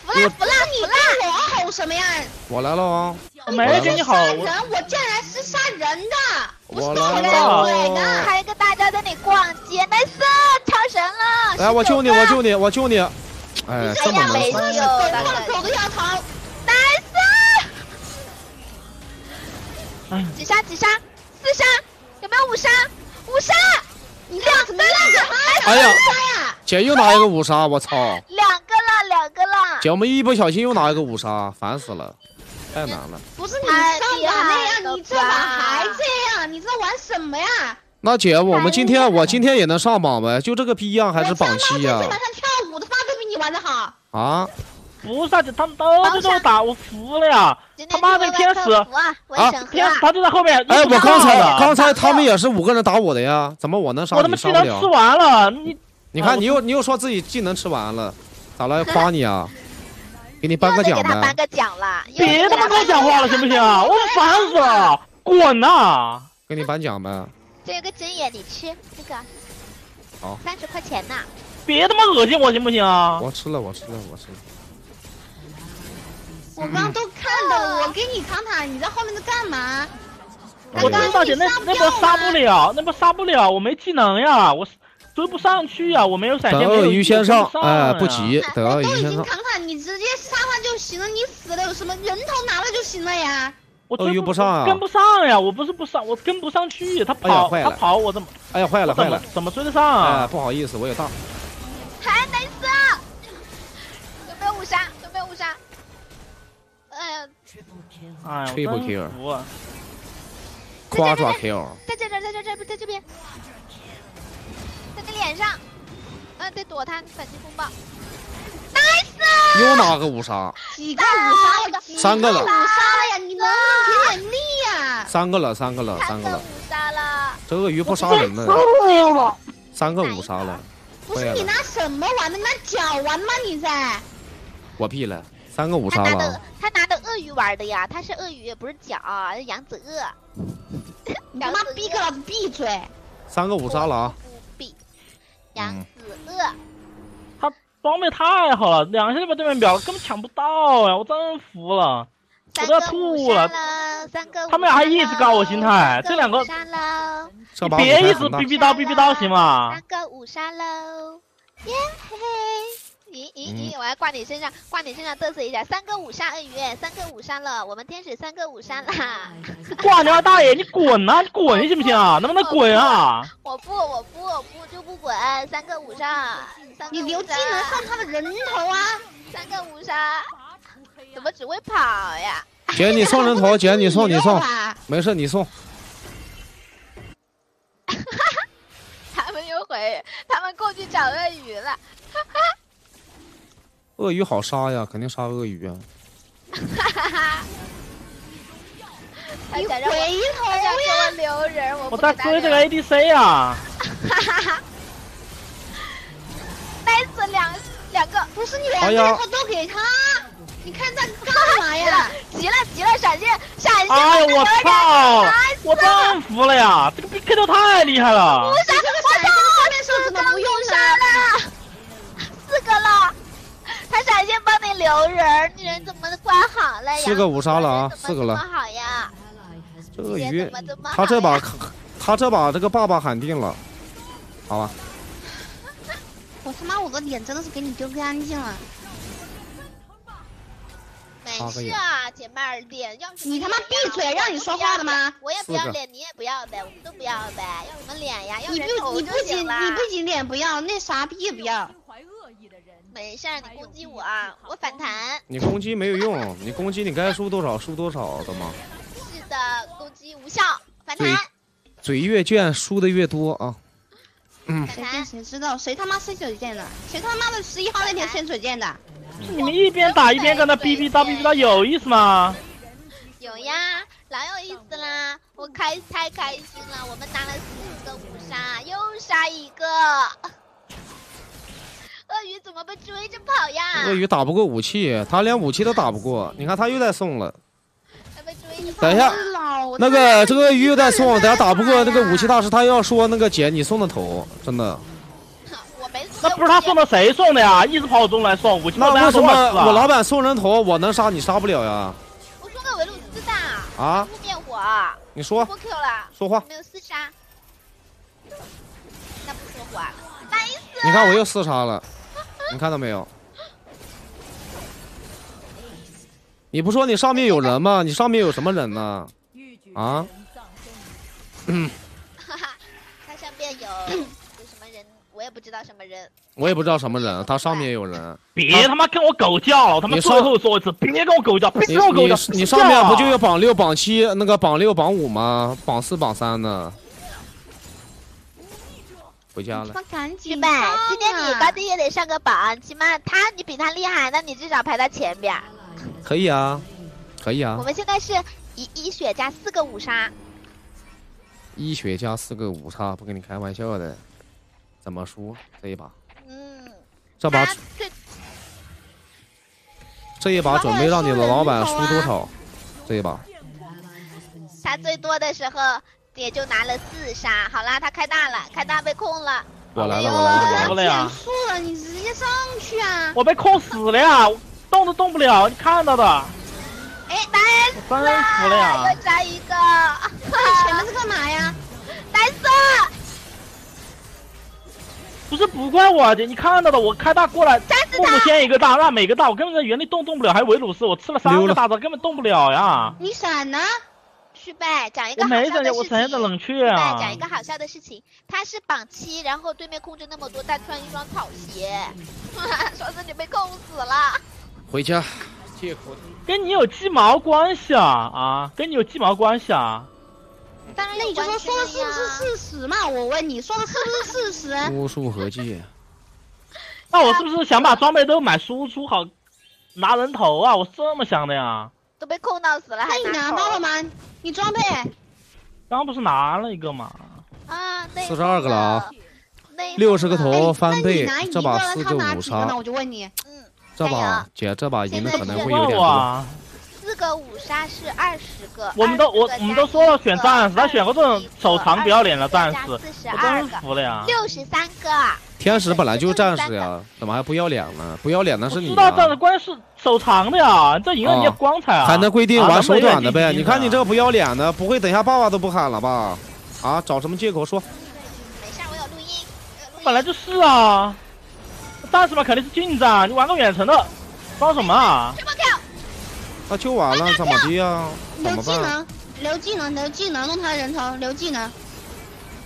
服了服了你跟我吼什么呀？我来了啊！我没跟你吼。人，我竟然是杀人的，我来了。还有个大家在那里逛街，nice，超神了！来，我救你，我救你，我救你！哎，这么没救，狗都要逃，nice！几杀几杀，四杀，有没有五杀？五杀！你两个了，哎呀，姐又拿一个五杀，我操！两个了，两个了。姐，我们一不小心又拿一个五杀，烦死了，太难了。不是你上把那样，你这把还这样，你在玩什么呀？那姐，我们今天我今天也能上榜呗？就这个逼样还是榜七呀？这把上跳舞的发都比你玩的好啊！不是，他们都在这打，我服了呀！他妈的天使啊！天使他就在后面。哎，我刚才刚才他们也是五个人打我的呀，怎么我能杀你？我他妈技能吃完了，你你看你又你又说自己技能吃完了，咋了？夸你啊？给你颁个奖呗！颁个奖了！别他妈跟我讲话了，行不行？我烦死了！滚呐！给你颁奖呗！这有个针眼，你吃这个。好。三十块钱呢。别他妈恶心我，行不行啊？我吃了，我吃了，我吃了。我刚刚都看到了，我给你扛塔，你在后面在干嘛？我知道姐，那那波杀不了，那波杀不了，我没技能呀，我追不上去呀，我没有闪现，鳄鱼先上，哎，不急，等鳄鱼先上。都已经扛塔，你直接杀他就行了，你死了有什么？人头拿了就行了呀。我鳄鱼不上啊，跟不上呀，我不是不上，我跟不上去，他跑他跑我怎么？哎呀，坏了坏了，怎么追得上啊？哎，不好意思，我有大。还没死？有没有五杀？，triple kill，quadra kill，在这这在这这不在这边，在你脸上，嗯，得躲他反击风暴，nice，又拿个五杀，几个五杀？了，三个了，五杀了呀，你能不能给点力呀？三个了，三个了，三个了，五杀了，这鳄鱼不杀人呢，三个五杀了，不是你拿什么玩的？拿脚玩吗？你在？我屁了。三个五杀了，他拿的鳄鱼玩的呀，他是鳄鱼，不是脚，是扬子鳄。你 他妈逼个老子闭嘴！三个五杀了啊！闭，扬子鳄。他装备太好了，两下就把对面秒了，根本抢不到呀！我真服了，我都要吐了。三个他们俩还一直搞我心态，这两个。你别一直逼逼叨逼逼叨行吗？三个五杀喽！耶嘿嘿。咦咦咦！我要挂你身上，挂你身上嘚瑟一下。三个五杀鳄鱼，三个五杀了，我们天使三个五杀啦！挂你妈大爷，你滚啊！你滚行不行啊？能不能滚啊？我不，我不，我不就不滚。三个五杀，你留技能上他的人头啊！三个五杀，怎么只会跑呀？姐，你送人头，姐，你送，你送，没事，你送。他们又回，他们过去找鳄鱼了。鳄鱼好杀呀，肯定杀鳄鱼啊！哈哈哈！你回头呀！留人，我我在追这个 ADC 呀！哈哈哈！呆死两两个，不是你两个头都给他，你看他干嘛呀？急了急了，闪现闪现！哎呀我操！我真服了呀，这个 BK 都太厉害了！不是，我操！四个不用杀了，四个了。他闪现帮你留人，你人怎么关好了呀？四个五杀了啊，四个了。好呀，这个鱼，他这把他这把这个爸爸喊定了，好吧。我他妈我的脸真的是给你丢干净了。没事啊，姐妹儿，脸要你他妈闭嘴，让你说话的吗？我也不要脸，你也不要呗，我们都不要呗，要什么脸呀？要你不你不仅你不仅脸不要，那啥逼也不要。没事，你攻击我啊，我反弹。你攻击没有用，你攻击你该输多少输多少的吗？是的，攻击无效，反弹。嘴越贱，输的越多啊。嗯。谁见谁知道？谁他妈先水剑的？谁他妈的十一号那天先水剑的？你们一边打一边跟他逼逼叨逼逼叨，有意思吗？有呀，老有意思啦！我开太开心了，我们拿了四个五杀，又杀一个。鳄鱼怎么被追着跑呀？鳄鱼打不过武器，他连武器都打不过。你看他又在送了。等一下，那个这个鳄鱼又在送，等下打不过那个武器大师，他要说那个姐你送的头，真的。那不是他送的，谁送的呀？一直跑我中来送武器。那为什么我老板送人头，我能杀你杀不了呀？我送个维鲁斯的啊！灭火。你说。过 Q 了。说话。没有四杀。那不说话。nice。你看我又四杀了，你看到没有？你不说你上面有人吗？你上面有什么人呢？啊？嗯。哈哈，他上面有有什么人。我也不知道什么人，我也不知道什么人，他上面有人。别他妈跟我狗叫！他妈最后说一次，别跟我狗叫！别跟我狗叫！你上面不就有榜六、榜七，那个榜六、榜五吗？榜四、榜三呢？回家了。赶紧呗！今天你高低也得上个榜，起码他你比他厉害，那你至少排到前边。可以啊，可以啊。我们现在是一一血加四个五杀。一血加四个五杀，不跟你开玩笑的。怎么输这一把？嗯，这把这一把准备让你的老板输多少？这一把，他最多的时候也就拿了四杀。好啦，他开大了，开大被控了。我来了，我来了，我来了。结束了，你直接上去啊！我被控死了呀，动都动不了，你看到的。哎，来，真服了呀！又加一个。前面是干嘛呀？蓝色。不是不怪我姐，你看到的，我开大过来，木木先一个大，那每个大，我根本在原地动动不了，还有维鲁斯，我吃了三个大招，根本动不了呀。你闪呢？去呗，讲一个好笑的事情。我没我的冷却啊。讲一个好笑的事情，他是榜七，然后对面控制那么多，他穿一双草鞋，说是你被控死了。回家，借口。跟你有鸡毛关系啊啊！跟你有鸡毛关系啊！当然，那你就说说的是不是事实嘛？我问你说的是不是事实？巫术合计。那我是不是想把装备都买输出好，拿人头啊？我是这么想的呀。都被控到死了，还拿到了吗？你装备？刚不是拿了一个吗？啊，四十二个了啊，六十个头翻倍，这把四个五杀。那我就问你，嗯，这把姐这把赢的可能会有点多。四个五杀是二十个，我们都我我们都说了选战士，他选个这种手长不要脸的战士，我真服了呀！六十三个，天使本来就是战士呀，怎么还不要脸呢？不要脸的是你。知道战士关键是手长的呀，这赢了你也光彩啊！还能规定玩手短的呗？你看你这个不要脸的，不会等下爸爸都不喊了吧？啊，找什么借口说？没事，我有录音。本来就是啊，战士嘛肯定是近战，你玩个远程的，装什么啊？那就完了，怎么的呀？留技能，留技能，留技能，弄他人头，留技能。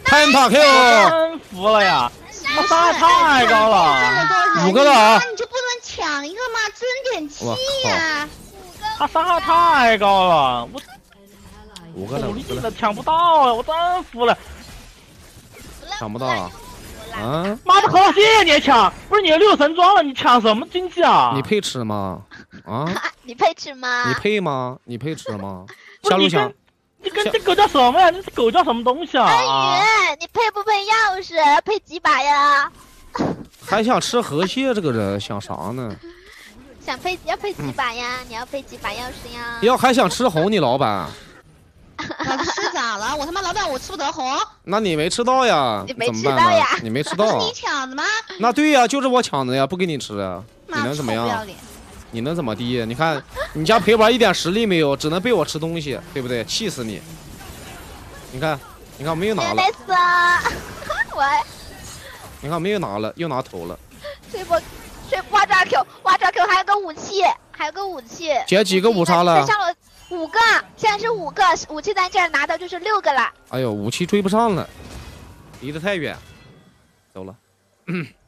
潘塔 Q，真服了呀！他伤害太高了，五个了啊！你就不能抢一个吗？争点气呀！他伤害太高了，我五个了，努力了抢不到啊！我真服了，抢不到啊！啊！妈的，何老谢你抢，不是你六神装了，你抢什么经济啊？你配吃吗？啊！你配吃吗？你配吗？你配吃吗？下路抢！你跟这狗叫什么呀？这狗叫什么东西啊？安宇，你配不配钥匙？配几把呀？还想吃河蟹？这个人想啥呢？想配要配几把呀？你要配几把钥匙呀？要还想吃红？你老板？吃咋了？我他妈老板我吃不得红。那你没吃到呀？你没吃到呀？你没吃到？是你抢的吗？那对呀，就是我抢的呀，不给你吃啊！你能怎么样？你能怎么地？你看你家陪玩一点实力没有，只能被我吃东西，对不对？气死你！你看，你看我们又拿了。累死啊！我。你看我们又拿了，又拿头了。这波，这挖抓 Q，挖抓 Q 还有个武器，还有个武器。姐几个五杀了？上了五个，现在是五个武器在这儿拿到就是六个了。哎呦，武器追不上了，离得太远，走了。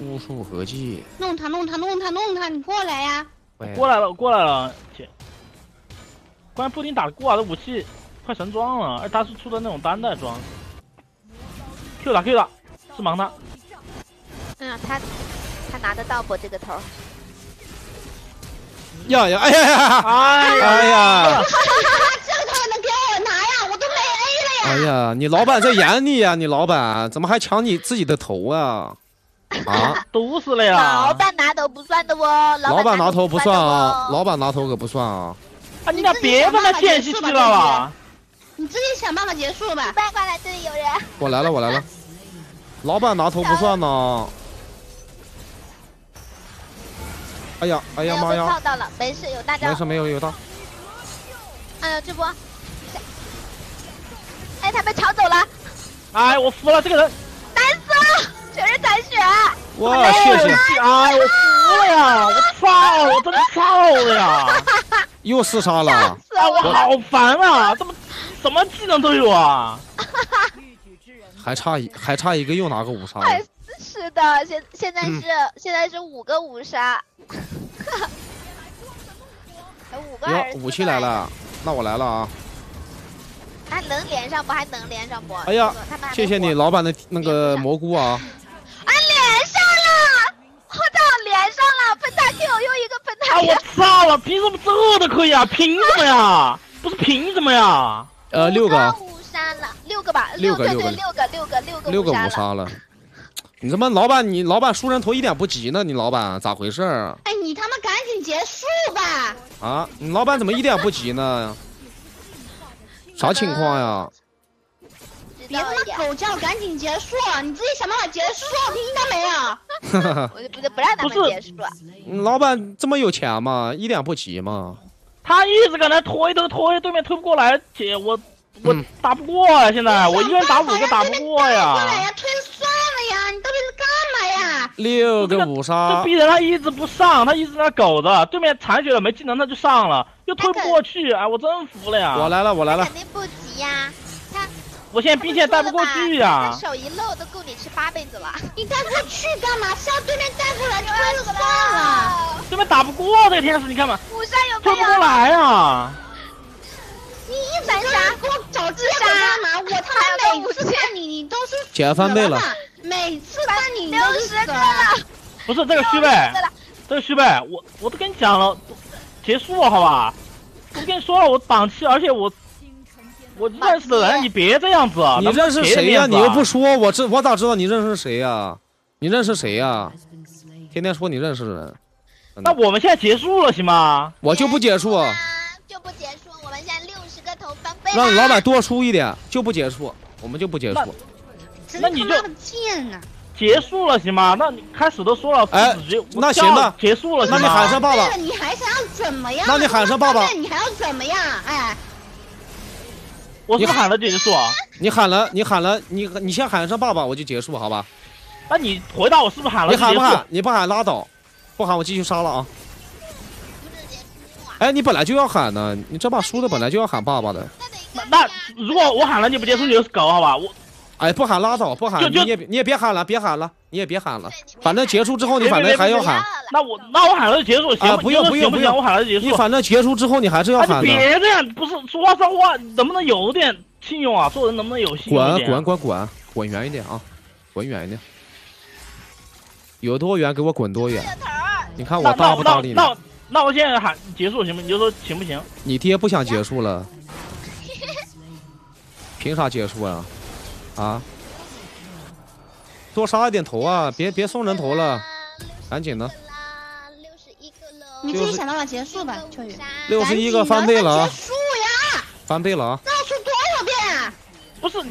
巫术合计，弄他，弄他，弄他，弄他！你过来呀！过来了，过来了，姐。关键布丁打的过啊，这武器快神装了，而他是出的那种单带装。Q 打 Q 打，是盲他。嗯，他他拿得到不这个头？呀呀！哎呀呀！哎呀！哎呀！这个头能给我拿呀？我都没 A 了呀！哎呀，你老板在演你呀！你老板怎么还抢你自己的头啊？啊，毒死了呀！老板拿头不算的哦，老板拿头不算啊，老板拿头可不算啊。啊，你俩别跟他间隙去了，你自己想办法结束吧。快过来，这里有人。我来了，我来了。老板拿头不算呢。哎呀，哎呀妈呀！套到了，没事，有大招。没事，没有有大。哎呀，这波。哎，他被抢走了。哎，我服了这个人。难死了。全是残血！哇，谢谢！哎，我服了呀！我操！我真操了呀！又四杀了！啊，我好烦啊！怎么什么技能都有啊？还差一还差一个，又拿个五杀。是的，现现在是现在是五个五杀。五个哟，武器来了，那我来了啊！还能连上不？还能连上不？哎呀，谢谢你老板的那个蘑菇啊！连上了，我操！连上了喷他 Q 又一个喷他。啊！我操了，凭什么这都可以啊？凭什么呀？不是凭什么呀？呃，六个。五杀了，六个吧？六个，六个，六个，六个，六个，六个五杀了。你他妈老板，你老板输人头一点不急呢？你老板咋回事？哎，你他妈赶紧结束吧！啊，你老板怎么一点不急呢？啥情况呀？别他妈狗叫，赶紧结束！你自己想办法结束，听到没有？我就不不让他们结束。老板这么有钱吗？一点不急吗？他一直搁那推推推，对面推不过来，姐我我打不过啊！现在我一个人打五个打不过呀！过来呀，推算了呀！你到底是干嘛呀？六个五杀，这逼人他一直不上，他一直在苟着，对面残血了没技能他就上了，又推不过去，哎，我真服了呀！我来了，我来了。肯定不急呀。我现在兵线带不过去呀！手一漏都够你吃八辈子了。你带过去干嘛？是要对面带过来推了算了。对面打不过这个天使，你看嘛，五杀有？推不过来啊！你一直杀给我找自杀干嘛？我他妈每次看你，你都是减翻倍了。每次看你六十个了。不是这个虚呗，这个虚呗，我我都跟你讲了，结束了好吧？我跟你说了，我档期，而且我。我认识的人，你别这样子啊！你认识谁呀？你又不说，我知我咋知道你认识谁呀？你认识谁呀？天天说你认识人。那我们现在结束了，行吗？我就不结束。就不结束，我们现在六十个头翻倍。让老板多出一点，就不结束，我们就不结束。那你就贱呐！结束了，行吗？那你开始都说了，哎，那行吧，结束了，那你喊声爸爸。你还想要怎么样？那你喊声爸爸。你还要怎么样？哎。我是喊了结束啊！你喊了，你喊了，你你先喊声爸爸，我就结束，好吧？那你回答我是不是喊了？你喊不喊？你不喊拉倒，不喊我继续杀了啊！哎，你本来就要喊呢，你这把输的本来就要喊爸爸的。那如果我喊了你不结束，你就是狗，好吧？我。哎，不喊拉倒，不喊，你也你也别喊了，别喊了，你也别喊了。反正结束之后，你反正还要喊。那我那我喊了就结束，行不用不用不用，我喊了就结束。你反正结束之后，你还是要喊的。别这样，不是说话算话，能不能有点信用啊？做人能不能有信用滚滚滚滚滚远一点啊！滚远一点，有多远给我滚多远。你看我搭不搭理你？那那我现在喊结束行不？你就说行不行？你爹不想结束了？凭啥结束啊？啊？多杀一点头啊！别别送人头了，赶紧的。你自己想办法结束吧，秋雨。六十一个翻倍了啊！结束呀！翻倍了啊！告诉多少遍？不是，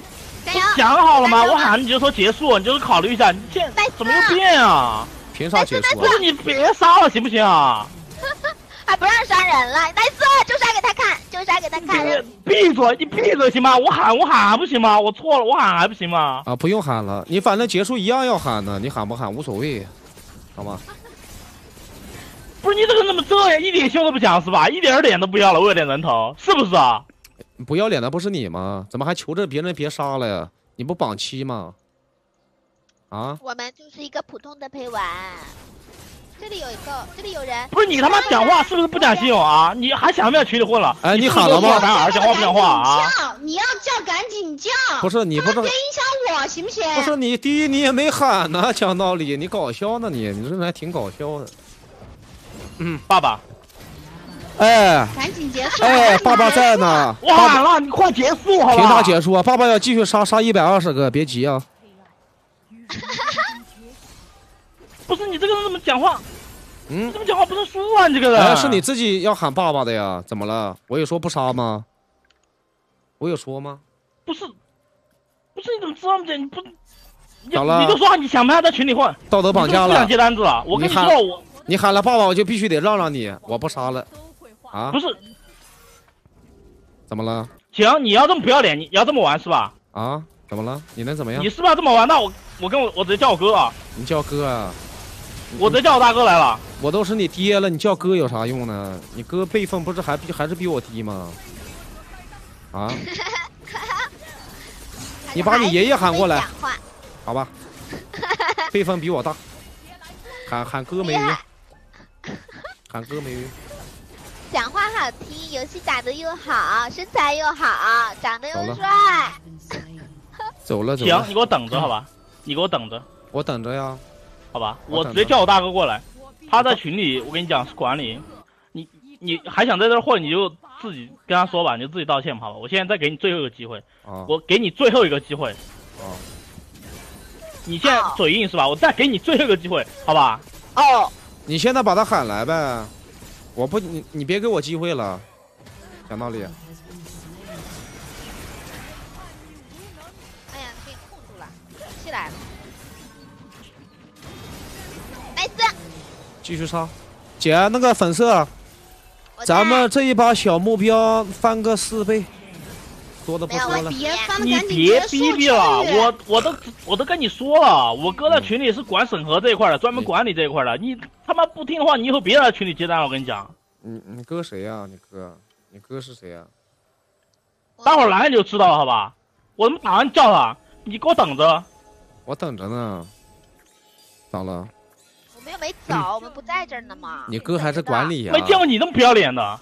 想好了吗？我喊你就说结束，你就是考虑一下。你现怎么又变啊？凭啥结束？不是你别杀了，行不行啊？还不让杀人了，nice，就杀给他看，就杀给他看。闭嘴，你闭嘴行吗？我喊我喊还不行吗？我错了，我喊还不行吗？啊，不用喊了，你反正结束一样要喊的，你喊不喊无所谓，好吗？不是你这个怎么这样，一点羞都不讲是吧？一点脸都不要了，为了点人头，是不是啊？不要脸的不是你吗？怎么还求着别人别杀了呀？你不绑七吗？啊？我们就是一个普通的陪玩。这里有一个，这里有人。不是你他妈讲话是不是不讲信用啊？你还想不想群里混了？哎，你喊了吗？讲话不讲话啊？叫你要叫赶紧叫。不是你不是别影响我行不行？不是你第一你也没喊呢，讲道理你搞笑呢你，你这人还挺搞笑的。嗯，爸爸。哎，赶紧结束！哎，爸爸在呢。晚了，你快结束好吧？凭啥结束啊？爸爸要继续杀，杀一百二十个，别急啊。不是你这个人怎么讲话？嗯，怎么讲话不是输啊？你这个人，是你自己要喊爸爸的呀？怎么了？我有说不杀吗？我有说吗？不是，不是你怎么这么讲？你不，你你就说你想不想在群里混？道德绑架了，不想接单子了。我跟你说，我你喊了爸爸，我就必须得让让你，我不杀了。啊？不是，怎么了？行，你要这么不要脸，你要这么玩是吧？啊？怎么了？你能怎么样？你是不是要这么玩？那我我跟我我直接叫我哥啊！你叫哥啊！我这叫我大哥来了，我都是你爹了，你叫哥有啥用呢？你哥辈分不是还比还是比我低吗？啊？你把你爷爷喊过来，好吧？辈分比我大，喊喊哥没用，喊哥没用。讲话好听，游戏打的又好，身材又好，长得又帅。走了 走了。行，你给我等着好吧？你给我等着，我等着呀。好吧，我直接叫我大哥过来，他在群里，我跟你讲是管理，你你还想在这混，你就自己跟他说吧，你就自己道歉好吧？我现在再给你最后一个机会，我给你最后一个机会，你现在嘴硬是吧？我再给你最后一个机会，好吧？哦，你现在把他喊来呗，我不你你别给我机会了，讲道理。继续杀，姐，那个粉色，咱们这一把小目标翻个四倍，多的不说了。你别逼逼了，我我都我都跟你说了，我哥在群里是管审核这一块的，专门管理这一块的。你他妈不听的话，你以后别在群里接单了。我跟你讲。你你哥谁呀？你哥，你哥是谁呀？待会儿来你就知道了，好吧？我他妈打完叫他，你给我等着。我等着呢。咋了？又没走，我们不在这儿呢吗？你哥还是管理呀？没见过你那么不要脸的，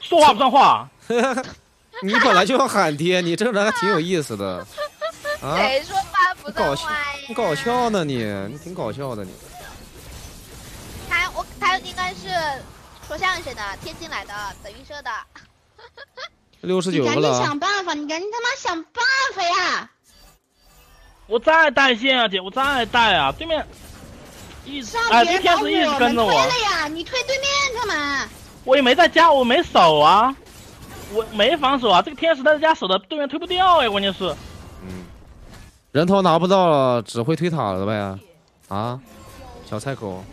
说话不算话。你本来就要喊爹，你这人还挺有意思的。谁说话不算话呀？你搞笑呢，你你挺搞笑的你。他我他应该是说相声的，天津来的，德云社的。六十九了。你赶紧想办法，你赶紧他妈想办法呀！我在带线啊，姐，我在带啊，对面。哎，这天使一直跟着我。推了呀，你推对面干嘛？我也没在家，我没守啊，我没防守啊。这个天使在家守的，对面推不掉哎，关键是。嗯。人头拿不到了，只会推塔了呗？啊，小菜狗。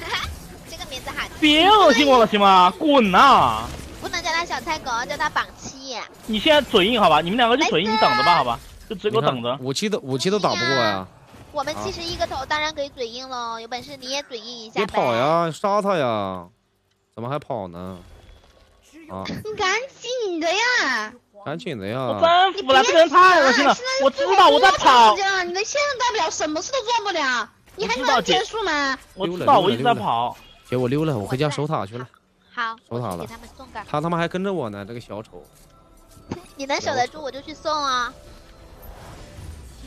这个名字好。别恶心我了，行吗？滚呐！不能叫他小菜狗，叫他榜七。你现在嘴硬好吧？你们两个就嘴硬，你等着吧，好吧？就只给我等着。武器都武器都打不过呀。我们七十一个头，当然可以嘴硬喽。有本事你也嘴硬一下。你跑呀，杀他呀！怎么还跑呢？啊！你赶紧的呀！赶紧的呀！我真服了，这个人太恶心了。我知道我在跑。你的线代不了，什么事都做不了。你还能结束吗？我知道，我一直在跑。姐，我溜了，我回家守塔去了。好，守塔了。他他妈还跟着我呢，这个小丑。你能守得住，我就去送啊。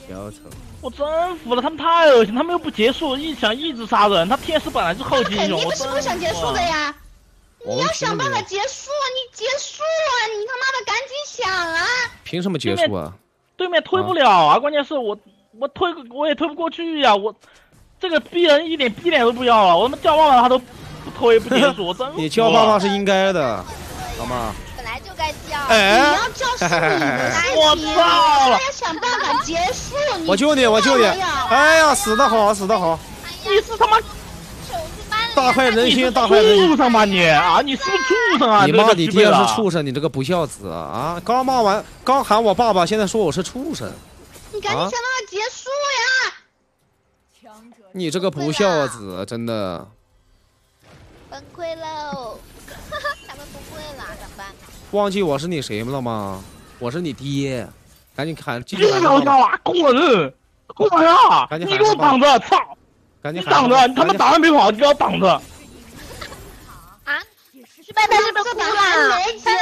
小丑。我真服了，他们太恶心，他们又不结束，一想一直杀人。他天使本来是后期英雄，我肯定是不想结束的呀。你要想办法结束，你结束啊！你他妈的赶紧想啊！凭什么结束啊？对面推不了啊！关键是我我推我也推不过去呀！我这个逼人一点逼脸都不要了，我他妈叫爸爸他都不推不结束，我真 你叫爸爸是应该的，好吗？该叫，你要叫是你的事情，我要想办法结束。我救你，我救你！哎呀，死的好，死的好！你是他妈，大快人心，大快人心。畜生吧你啊！你是不是畜生啊？你骂你爹是畜生，你这个不孝子啊！刚骂完，刚喊我爸爸，现在说我是畜生。你赶紧想办法结束呀！你这个不孝子，真的。崩溃喽！忘记我是你谁了吗？我是你爹。赶紧喊！继续叫叫啊！滚！滚啊！赶紧你给我挡着！操！赶紧挡着！你他妈打还没跑，你给我挡着！啊！失败，他是不是哭了？他怎么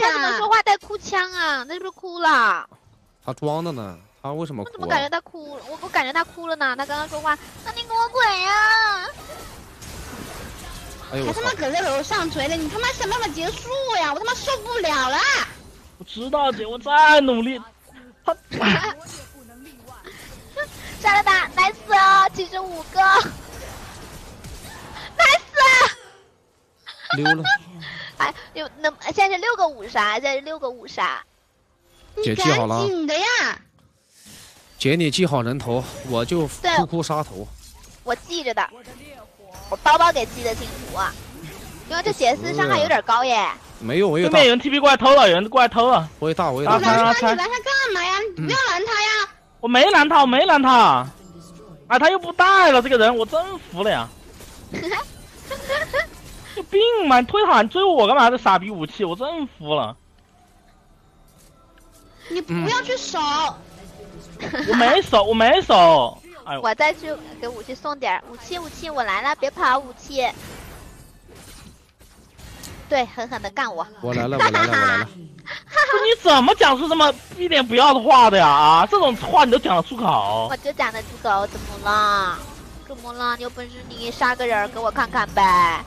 他怎么说话带哭腔啊？那是不是哭了？他装的呢。他为什么哭？我怎么感觉他哭？我我感觉他哭了呢。他刚刚说话，那你给我滚呀！哎呦！还他妈搁在楼上锤的，你他妈想办法结束呀！我他妈受不了了！我知道姐，我再努力。他。杀了吧，nice 哦，七十五个，nice。溜了。哎，有那现在是六个五杀，现在是六个五杀。姐记好了。紧的呀。姐，你记好人头，我就哭哭杀头。我记着的，我包包给记得清楚。因为这杰斯伤害有点高耶。没有，我有。对面有人 TP 过来偷了，有人过来偷了。我也大，我也大。拦他，你拦他干嘛呀？你不要拦他呀。我没拦他，我没拦他，啊，他又不带了，这个人我真服了呀！有病吗？你推塔，你追我干嘛？这傻逼武器，我真服了。你不要去守，我没守，我没守。哎，我再去给武器送点武器，武器我来了，别跑，武器。对，狠狠的干我！我来了，我来了，我来了！你怎么讲出这么一点不要的话的呀？啊，这种话你都讲得出口？我就讲得出口，怎么了？怎么了？你有本事你杀个人给我看看呗！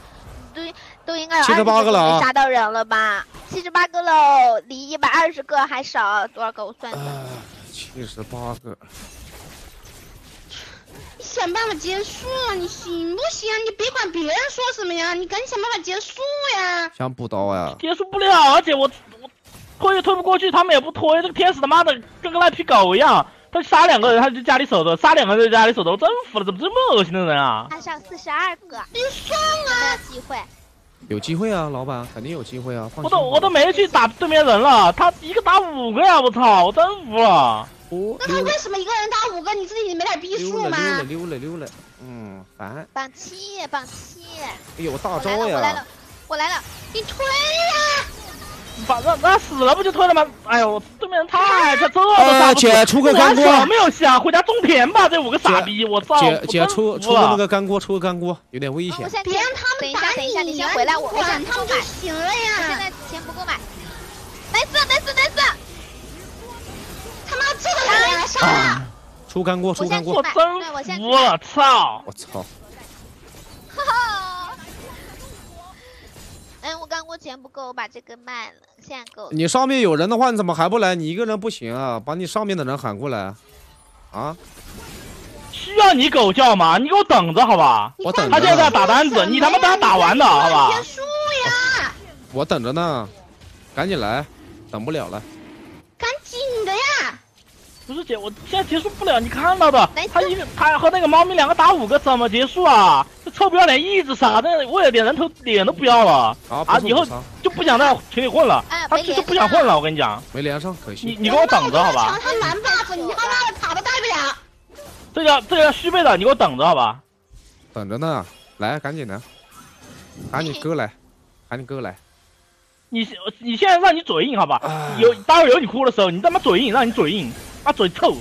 都都应该有七十八个了，杀到人了吧？七十八个喽，离一百二十个还少多少个？我算算，七十八个。想办法结束，你行不行啊？你别管别人说什么呀，你赶紧想办法结束呀！想补刀呀？结束不了，而且我我推也推不过去，他们也不推。这个天使他妈的跟个赖皮狗一样，他杀两个人他就家里守着，杀两个人在家里守着，我真服了，怎么这么恶心的人啊？还上四十二个，你算啊！机会，有机会啊，老板肯定有机会啊！我都我都没去打对面人了，他一个打五个呀！我操，我真服了。那他为什么一个人打五个？你自己没点逼数吗？溜了溜了溜了，嗯，烦。榜七，榜七。哎呦，大招呀！我来了，我来了，你推呀！把那那死了不就推了吗？哎呦，对面人太他这么姐出个干锅，没有下，回家种田吧！这五个傻逼，我操！姐姐出出个那个干锅，出个干锅，有点危险。别让他们打你，你先回来，我管他们就行了呀。现在钱不够买，nice，nice，nice。他妈这个人来杀了！出干锅，出干锅！我真服了，操！我操！哈哈！哎，我干锅钱不够，我把这个卖了，现在够。你上面有人的话，你怎么还不来？你一个人不行啊，把你上面的人喊过来。啊？需要你狗叫吗？你给我等着，好吧？我等着。他现在在打单子，你他妈等他打完的，好吧？结束呀！我等着呢，赶紧来，等不了了。不是姐，我现在结束不了，你看到的，他一个他和那个猫咪两个打五个，怎么结束啊？这臭不要脸一直杀，这为了点人头脸都不要了啊！以后就不想在群里混了，他就是不想混了，我跟你讲，没连上，可惜。你你给我等着好吧？他蓝 buff，你他妈的塔都带不了。这叫这叫虚倍的，你给我等着好吧？等着呢，来赶紧的，喊你哥来，喊你哥来。你你现在让你嘴硬好吧？有待会有你哭的时候，你他妈嘴硬，让你嘴硬。啊嘴臭，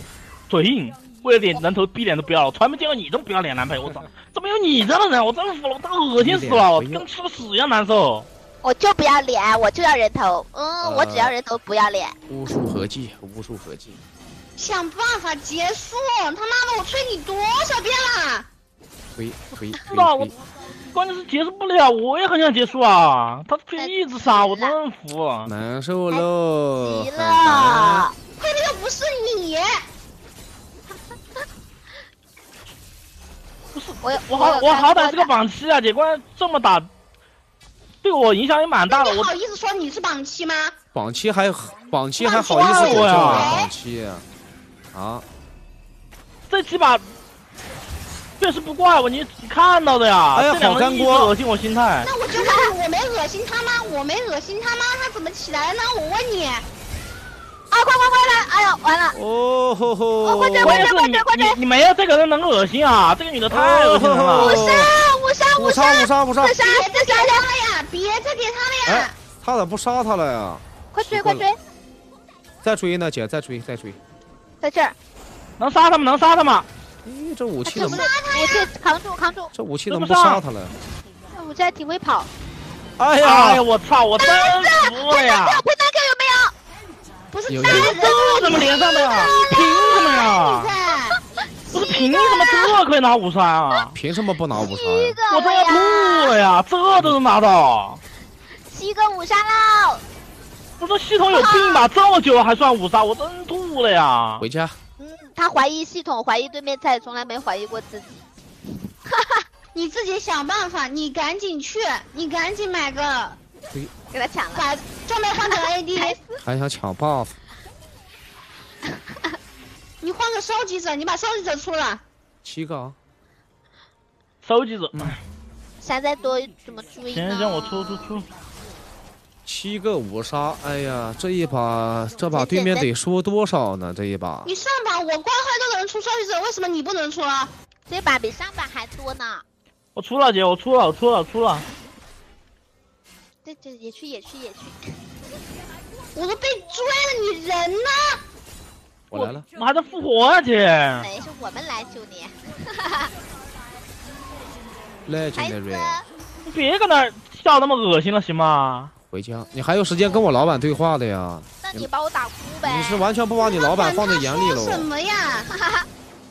嘴硬，为了点人头逼脸都不要了，从来没见过你这么不要脸男朋友，我操，怎么有你这样的人？我真服了，我太恶心死了，我跟吃了屎一样难受。我就不要脸，我就要人头，嗯，我只要人头不要脸。巫术合计，巫术合计，想办法结束，他妈的，我催你多少遍了？推推推。我，关键是结束不了，我也很想结束啊，他推一直杀，我真服。难受喽。急了。亏的又不是你，不是我我好我好歹是个榜七啊，姐关这么打，对我影响也蛮大的。我好意思说你是榜七吗？榜七还榜七还好意思说呀？榜七啊，这几把确实不怪我，你你看到的呀。哎呀，好干锅，恶心我心态。那我就问，我没恶心他吗？我没恶心他吗？他怎么起来了呢？我问你。啊，快快快来！哎呀，完了！哦吼吼！快追快追快追快追！你没有这个人能恶心啊？这个女的太恶心了。五杀五杀五杀五杀五杀！别杀自杀他了呀！别再给他了呀！他咋不杀他了呀？快追快追！再追呢，姐，再追再追！在这儿，能杀他吗？能杀他吗？咦，这武器怎么？武器扛住扛住！这武器怎么不杀他了？这武器还挺会跑。哎呀！哎呀！我操！我真服了呀！喷弹哥有没有？不是，有这怎么连上的呀？凭什么呀？不是凭什么这可以拿五杀啊？凭什么不拿五杀？我都要吐了呀！这都能拿到？七个五杀喽！不是系统有病吧？这么久还算五杀，我真吐了呀！回家。嗯，他怀疑系统，怀疑对面菜，从来没怀疑过自己。哈哈，你自己想办法，你赶紧去，你赶紧买个，给他抢了，把装备换成 AD，还想抢 buff。你换个收集者，你把收集者出了。七个啊。收集者。现在多怎么注意行行，我出出出。七个五杀，哎呀，这一把这把对面得输多少呢？这一把。你上把我光辉都能出收集者，为什么你不能出啊？这把比上把还多呢。我出了姐，我出了，我出了，出了。这这也去也去也去。我都被追了，你人呢？我来了，我还在复活啊，姐。没事，我们来救你。来，姐妹瑞。你别搁那笑那么恶心了，行吗？回家，你还有时间跟我老板对话的呀？那你把我打哭呗。你是完全不把你老板放在眼里了？什么呀？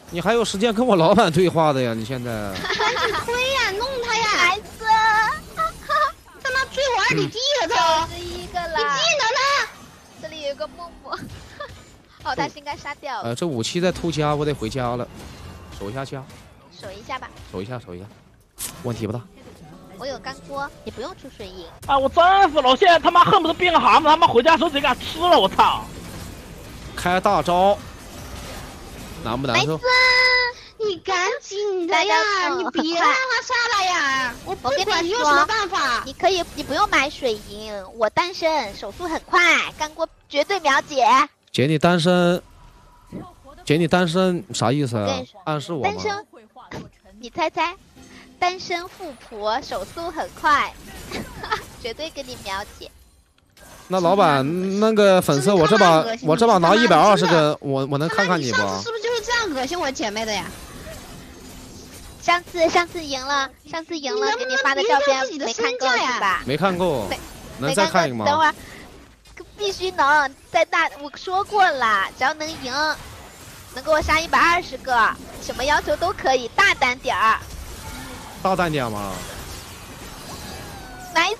你还有时间跟我老板对话的呀？你现在。赶紧推呀，弄他呀！追我二里地了都。十一个了。你技能呢？这里有个木木。哦，他是应该杀掉了。呃，这武器在偷家，我得回家了。守一下家。守一下吧。守一下，守一下。问题不大。我有干锅，你不用出水银。啊，我真服了！我现在他妈恨不得变个蛤蟆，他妈回家的时候直接给他吃了！我操！开大招，难不难受？你赶紧的呀！你 别让他杀了呀！我不管你有什么办法，你可以，你不用买水银。我单身，手速很快，干锅绝对秒解。姐，你单身？姐，你单身啥意思啊？暗示我吗？单身，你猜猜。单身富婆，手速很快，绝对给你秒解。那老板，那个粉色，我这把我这把拿一百二十个，我我能看看你不？是不是就是这样恶心我姐妹的呀？上次上次赢了，上次赢了，给你发的照片没看够是吧？没看够，能再看一个吗？等会儿，必须能再大，我说过了，只要能赢，能给我杀一百二十个，什么要求都可以，大胆点儿。大胆点嘛！nice，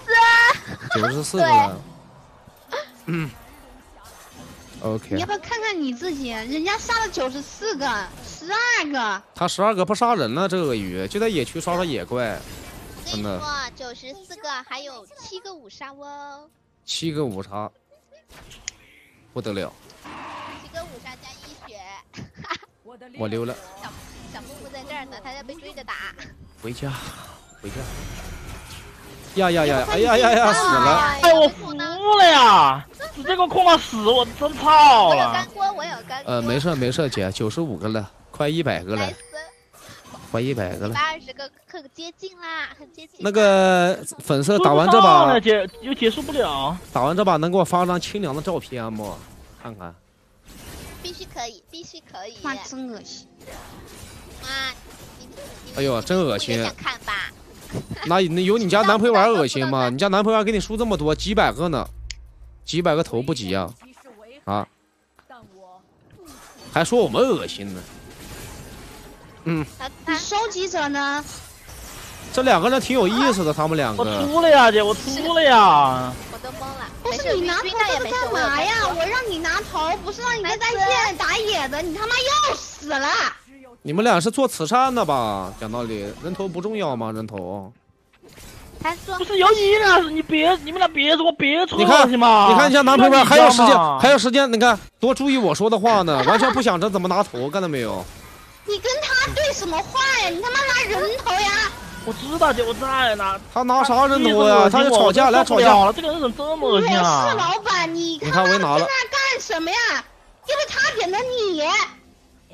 九十四个了。嗯。OK。你要不要看看你自己？人家杀了九十四个，十二个。他十二个不杀人了，这鳄鱼就在野区刷刷野怪。真的。九十四个，还有七个五杀哦。七个五杀，不得了。七个五杀加一血。我溜了。小小木木在这儿呢，他在被追着打。回家，回家。呀呀呀！哎呀呀呀！死了！哎，我服了呀！直接给我控到死，我真操了！我有干锅，我有干锅。呃，没事没事，姐，九十五个了，快一百个了，快一百个了。二十个，很接近啦，很接近。那个粉色打完这把，结又结束不了。打完这把能给我发张清凉的照片不？看看。必须可以，必须可以。妈，真恶心！妈。哎呦，真恶心！看吧，那那有你家男朋友玩恶心吗？你家男朋友给你输这么多，几百个呢？几百个头不急呀？啊？还说我们恶心呢？嗯。收集者呢？这两个人挺有意思的，他们两个。我出了呀，姐，我出了呀。我都懵了。不是你拿头干嘛呀？我让你拿头，不是让你在在线打野的，你他妈又死了。你们俩是做慈善的吧？讲道理，人头不重要吗？人头。他说不是有你俩，你别你们俩别说，别你看？你看一下男朋友还有时间，还有时间，你看多注意我说的话呢，完全不想着怎么拿头，看到没有？你跟他对什么话呀？你他妈拿人头呀！我知道姐，我在呢。他拿啥人头呀？他就吵架来吵架了。这个人怎么这么恶心啊？我是老板，你他妈在那干什么呀？因为他点的你。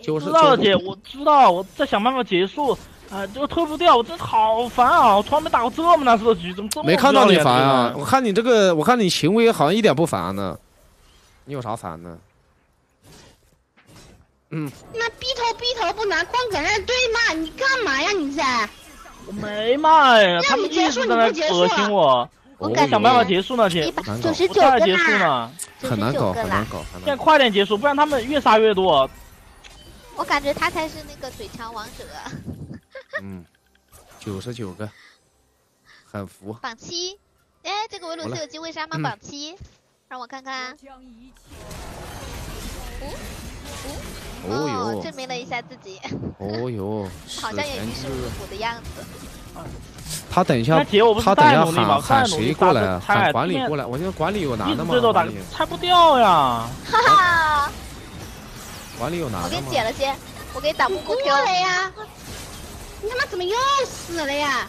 就是知道了姐，我知道，我在想办法结束。啊，这个推不掉，我真的好烦啊！我从来没打过这么难受的局，怎么这么没看到你烦啊？我看你这个，我看你行为好像一点不烦呢。你有啥烦呢？嗯。那逼头逼头不拿光搁那对骂，你干嘛呀？你在？我没骂呀，他们一直在那恶心我。我想办法结束呢，姐。九十九个结束呢。很难搞，很难搞。现在快点结束，不然他们越杀越多。我感觉他才是那个嘴强王者。嗯，九十九个，很服。榜七，哎，这个维鲁斯有机会杀吗？榜七，让我看看。哦哦，证明了一下自己。哦哟，好像也于事无补的样子。他等一下，他等一下喊喊谁过来？喊管理过来。我现在管理有男的吗？拆不掉呀！哈哈。管理有拿的我给你解了先，我给你打不过 Q 了呀！你他妈怎么又死了呀？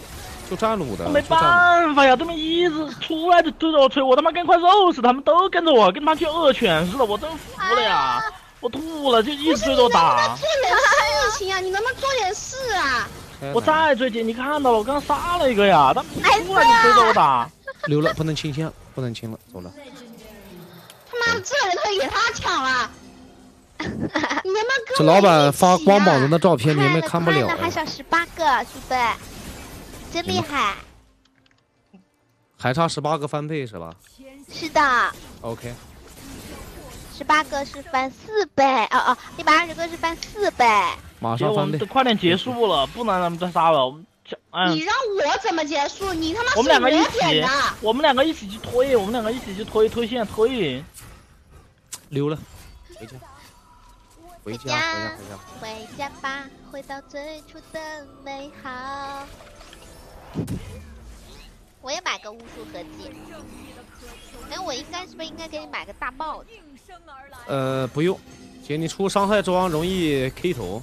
就站路的，没办法呀，对面一直出来就对着我吹，我他妈跟块肉似的，他们都跟着我，跟他妈去恶犬似的，我真服了呀！我吐了，就一直追着我打。做点事情啊！你能不能做点事啊？我再追姐，你看到了，我刚杀了一个呀，他们出来就追着我打。溜了，不能清线，不能清了，走了。他妈，这人可以给他抢了。你们这老板发光膀子的照片，你们看不了。还差十八个，鼠辈，真厉害。还差十八个翻倍是吧？是的。OK。十八个是翻四倍，哦哦，一百二十个是翻四倍。马上翻倍。快点结束了，不能让他们再杀了。你让我怎么结束？你他妈我们两个一起，我们两个一起去推，我们两个一起去推推线推。溜了，回去。回家，回家吧，回到最初的美好。我也买个巫术合集。哎，我应该是不是应该给你买个大帽子？呃，不用，姐，你出伤害装容易 K 头。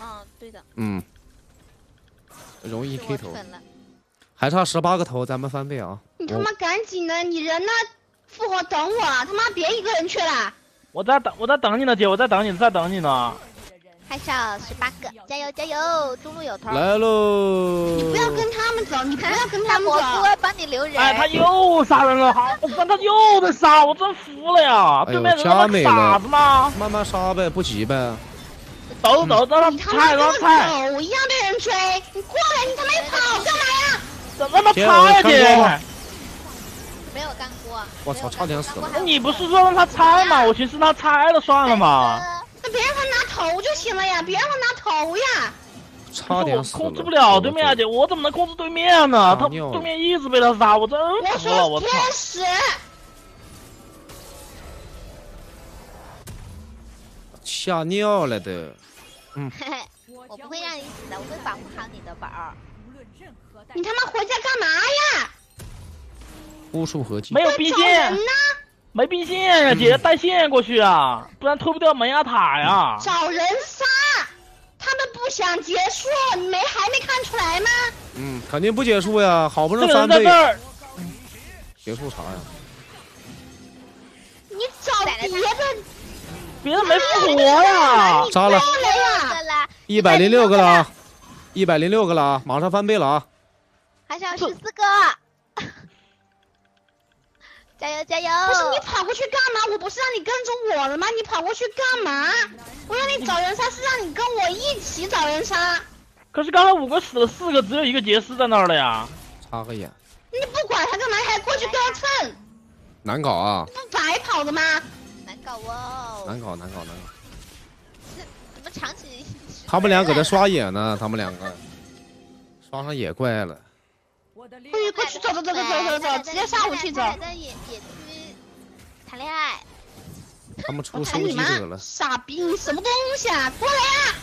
嗯，对的。嗯，容易 K 头。还差十八个头，咱们翻倍啊！你他妈赶紧的，你人呢？复活等我，他妈别一个人去了。我在等，我在等你呢，姐，我在等你，在等你呢。还少十八个，加油加油，中路有头。来喽！你不要跟他们走，你不要跟他们走。我帮你留人。哎，他又杀人了，好，我他又在杀，我真服了呀！对面人他妈傻子吗？慢慢杀呗，不急呗。走走走，让他踩，让他踩。我一样被人追，你过来，你他妈跑干嘛呀？怎么那么差呀，姐？我操，差点死了！你不是说让他猜吗？我寻思他猜了算了嘛。那别让他拿头就行了呀，别让他拿头呀。差点死了！控制不了对面姐，我怎么能控制对面呢？他对面一直被他杀，我真服了！我操！天使。吓尿了都。嗯。我不会让你死的，我会保护好你的宝儿。你他妈回家干嘛呀？巫术合击没有兵线，没兵线呀，姐带线过去啊，不然推不掉门牙塔呀。找人杀，他们不想结束，你没还没看出来吗？嗯，肯定不结束呀，好不容易翻倍。结束啥呀？你找别的，别的没复活呀，杀了，一百零六个了，一百零六个了啊，马上翻倍了啊！还剩十四个。加油加油！不是你跑过去干嘛？我不是让你跟着我了吗？你跑过去干嘛？我让你找人杀，是让你跟我一起找人杀。可是刚才五个死了四个，只有一个杰斯在那儿了呀。插个眼。你不管他干嘛？还过去跟蹭？难搞啊！不白跑的吗？难搞哦。难搞难搞难搞。这怎么长期？他们俩搁这刷野呢，他们两个刷上野怪了。快快去走走走走走走走，直接上午去走。在野野区谈恋爱。他们出收集者了。傻逼，你什么东西啊？过来呀！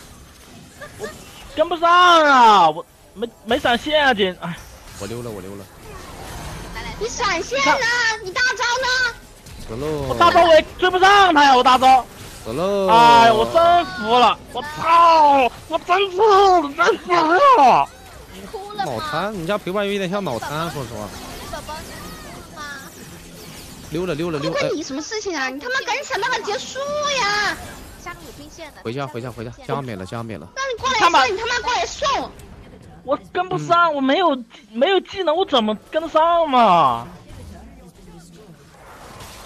我跟不上啊，我没没闪现啊，姐。哎，我溜了，我溜了。你闪现呢？你大招呢？走喽。我大招我也追不上他呀，我大招。死喽！哎，我真服了！我操！我真服了，真服了！脑瘫，你家陪伴有点像脑瘫，说实话。宝宝，你哭了吗？溜了溜了溜了！关你什么事情啊？你他妈赶紧想办法结束呀！下面有兵线的。回家回家回家，加冕了加冕了！让你过来送，你他妈过来送！我跟不上，我没有没有技能，我怎么跟得上嘛？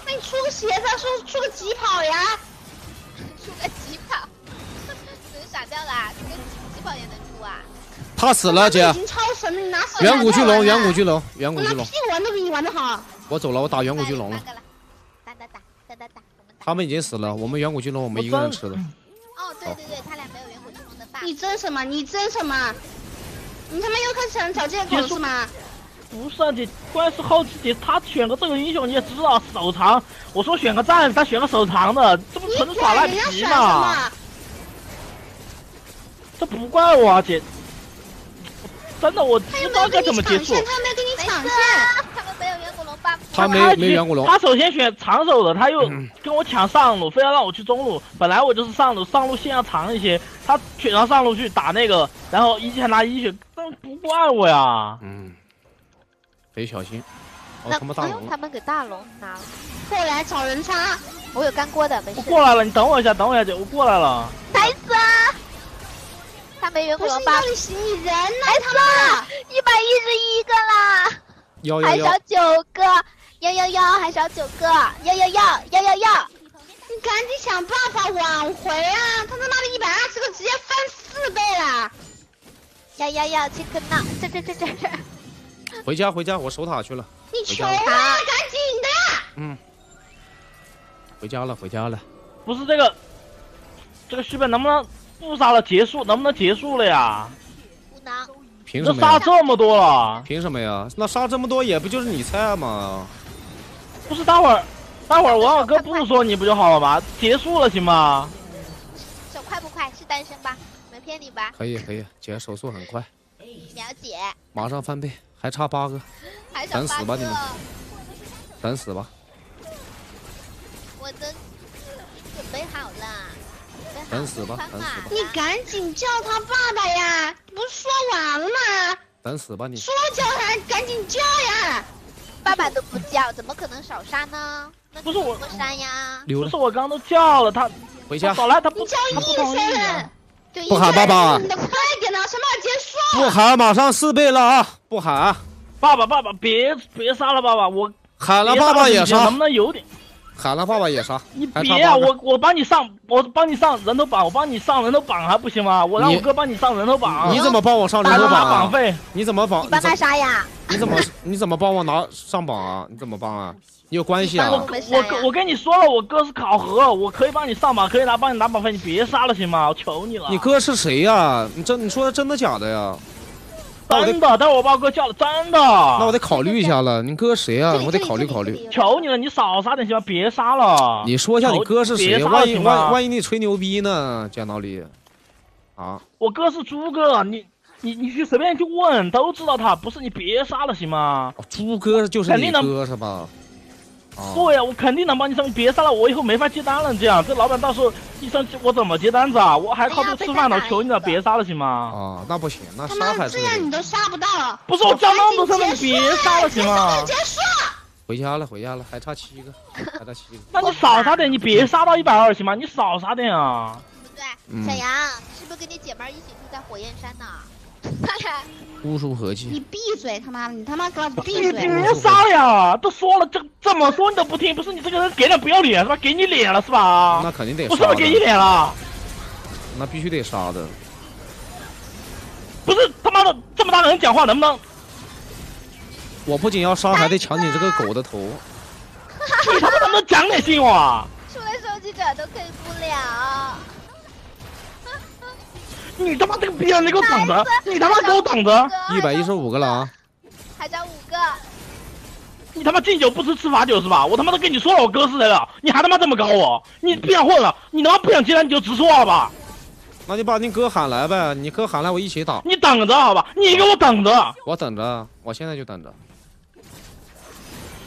那你出个鞋子，出出个疾跑呀！出个疾跑，能 傻掉啦，出个疾跑也能？他死了，姐。已经超神了，你拿死远古巨龙，远古巨龙，远古巨龙。屁股玩都比你玩的好。我走了，我打远古巨龙了。打打打打打打，他们已经死了，我们远古巨龙我们一个人吃的。哦，对对对，他俩没有远古巨龙的爸。你争什么？你争什么？你他妈又开始想找借口是吗？不是啊，姐，关键是后期姐他选个这个英雄你也知道手长，我说选个战士，他选个手长的，这不纯耍赖皮吗？这不怪我啊，姐，真的我不知道该怎么结束。他没有给你抢线，他们没有远古龙 buff。他没没远古龙。他首先选长手的，他又跟我抢上路，非要让我去中路。本来我就是上路，上路线要长一些，他选上上路去打那个，然后一还拿一血，但不怪我呀。嗯。得小心，那他们大龙，他们给大龙拿了，过来找人插，我有干锅的，没事。我过来了，你等我一下，等我一下，姐，我过来了。抬死啊！他没远古龙吧？不是你人呢？抬了，一百一十一个啦，还少九个，幺幺幺，还少九个，幺幺幺，幺幺幺，你赶紧想办法挽回啊！他他妈的一百二十个直接翻四倍了，幺幺幺，切克闹，这这这这这。回家回家，我守塔去了。你求啊，赶紧的！嗯，回家了回家了。不是这个，这个续本能不能不杀了结束？能不能结束了呀？不能。凭什么？杀这么多了？凭什么呀？那杀这么多也不就是你菜吗？不是，待会儿，待会儿王小哥不说你不就好了吗？结束了行吗？手快不快？是单身吧？没骗你吧？可以可以，姐手速很快。了解。马上翻倍。还差八个，等死吧你们，等死吧。我都准备好了，等死吧，等死吧。你赶紧叫他爸爸呀！不是说完了吗？等死吧你。说叫他，赶紧叫呀！爸爸都不叫，怎么可能少杀呢？不是我不杀呀？不是我刚都叫了他，回家。少来他不叫一声。不喊爸爸。你的快点呐，什么结束？不喊，马上四倍了啊！不喊，爸爸爸爸，别别杀了，爸爸我喊了，爸爸也杀，能不能有点？喊了，爸爸也杀。你别啊，我我帮你上，我帮你上人头榜，我帮你上人头榜还不行吗？我让我哥帮你上人头榜。你怎么帮我上人头榜？榜费？你怎么帮？你帮他杀呀？你怎么 你怎么帮我拿上榜啊？你怎么帮啊？你有关系啊？我我我跟你说了，我哥是考核，我可以帮你上榜，可以拿帮你拿榜费，你别杀了行吗？我求你了。你哥是谁呀？你真你说的真的假的呀？真的，待会我把我哥叫了，真的。那我得考虑一下了。你哥谁啊？我得考虑考虑。求你了，你少杀点行吗？别杀了。你说一下你哥是谁？万一万万一你吹牛逼呢？讲道理。啊。我哥是猪哥，你你你去随便去问，都知道他。不是你别杀了行吗？猪哥就是你哥是吧？对呀，我肯定能帮你上。你别杀了，我以后没法接单了。这样，这老板到时候一生气，我怎么接单子啊？我还靠这吃饭呢。求你了，别杀了，行吗？啊，那不行，那杀还是。这样你都杀不到。不是我叫那么多声了，你别杀了，行吗？结束。回家了，回家了，还差七个，还差七个。那你少杀点，你别杀到一百二，行吗？你少杀点啊。对，小杨，是不是跟你姐妹一起住在火焰山呢？巫术合计，你闭嘴！他妈的，你他妈给我闭嘴！你别杀呀！都说了，这怎么说你都不听？不是你这个人给脸不要脸是吧？给你脸了是吧？那肯定得。我是不是给你脸了？那必须得杀的。不是他妈的这么大的人讲话能不能？我不仅要杀，还得抢你这个狗的头。你他妈能不能讲点信话？出来收集者都可以不了。你他妈这个逼啊！你给我等着！你他妈给我等着！一百一十五个了啊！还差五个。你他妈敬酒不吃吃罚酒是吧？我他妈都跟你说了，我哥是谁了？你还他妈这么搞我？你不想混了？你他妈不想进来你就直说好吧？那你把你哥喊来呗！你哥喊来我一起打。你等着好吧？你给我等着！我等着，我现在就等着。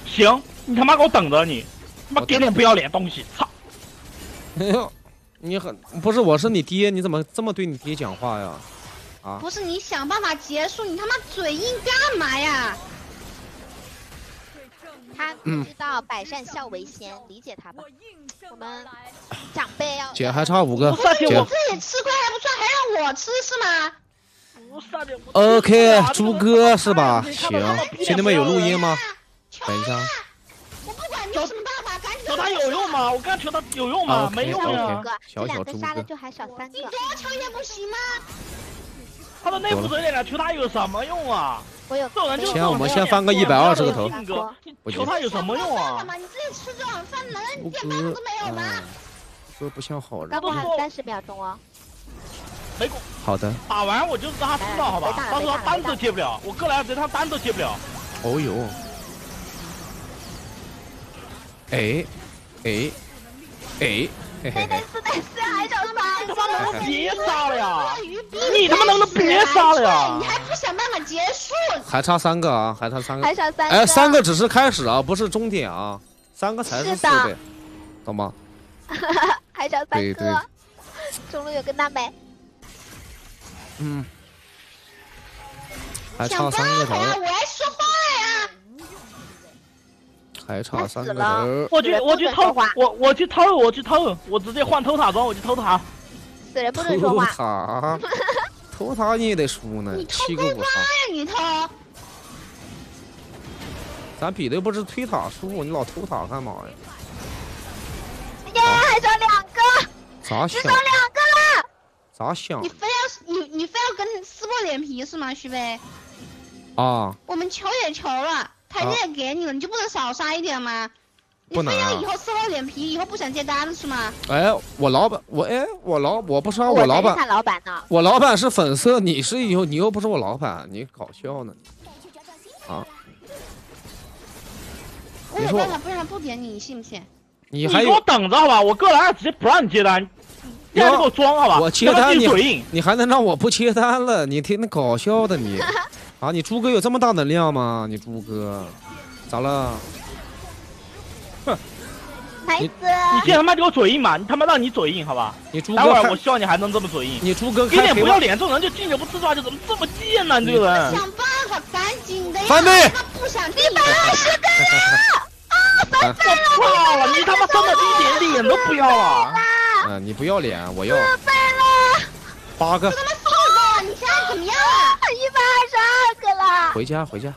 行，你他妈给我等着！你他妈给脸不要脸东西！操！哎呦。你很不是我是你爹，你怎么这么对你爹讲话呀？啊！不是你想办法结束，你他妈嘴硬干嘛呀？他不知道百善孝为先，理解他吧。我们长辈要。姐还差五个。姐，你自己吃亏还不算，还让我吃是吗？OK，猪哥是吧？行，兄弟们有录音吗？等一下。我不管你有什么办法。求他有用吗？我刚求他有用吗？没用啊。小小猪哥。就还少三个。你多求也不行吗？他的内部嘴脸了，求他有什么用啊？我有。先我们先翻个一百二十个头。求他有什么用啊？你自己吃这碗饭能一点办法都没有吗？这不像好人。刚还三十秒钟哦。没过。好的。打完我就让他知道，好吧？到时候他单都接不了，我过来直接他单都接不了。哦呦。哎，哎，哎。别杀了呀？你他妈能不能别杀了呀？你还不想办法结束？还差三个啊，还差三个，还差三。哎，三个只是开始啊，不是终点啊，三个才是四倍，懂吗？还差三个，中路有个大美。嗯，还差三个头。我来说话呀。还差三个人，我去，我去偷，我我去偷，我去偷，我直接换偷塔装，我去偷塔。死人不能说话。偷塔，偷塔你也得输呢，七个五杀。你偷。咱比的又不是推塔输，你老偷塔干嘛呀？耶，还差两个。咋想？只剩两个了。咋想？你非要你你非要跟撕破脸皮是吗，徐飞？啊。我们求也求了。他也给你了，你就不能少杀一点吗？不能。非要以后撕破脸皮，以后不想接单了是吗？哎，我老板，我哎，我老我不杀我老板。我老板呢？我老板是粉色，你是以后你又不是我老板，你搞笑呢？啊？我有办法不让他不点你，你信不信？你还给我等着好吧，我过来直接不让你接单，你给我装好吧？我接单你你还能让我不接单了？你听那搞笑的你。啊，你猪哥有这么大能量吗？你猪哥，咋了？哼，孩子，你先他妈给我嘴硬嘛！你他妈让你嘴硬好吧？你猪哥，待会儿我希望你还能这么嘴硬。你猪哥，一点不要脸，这种人就进去不吃饭，就怎么这么贱呢？你这个人。想办法赶紧的呀！翻倍！不想一百二十个呀！啊，翻倍了！我操了！你他妈真的一点脸都不要啊！嗯，你不要脸，我要。四倍了！八个。你现在怎么样啊？一百二十二个了。回家，回家。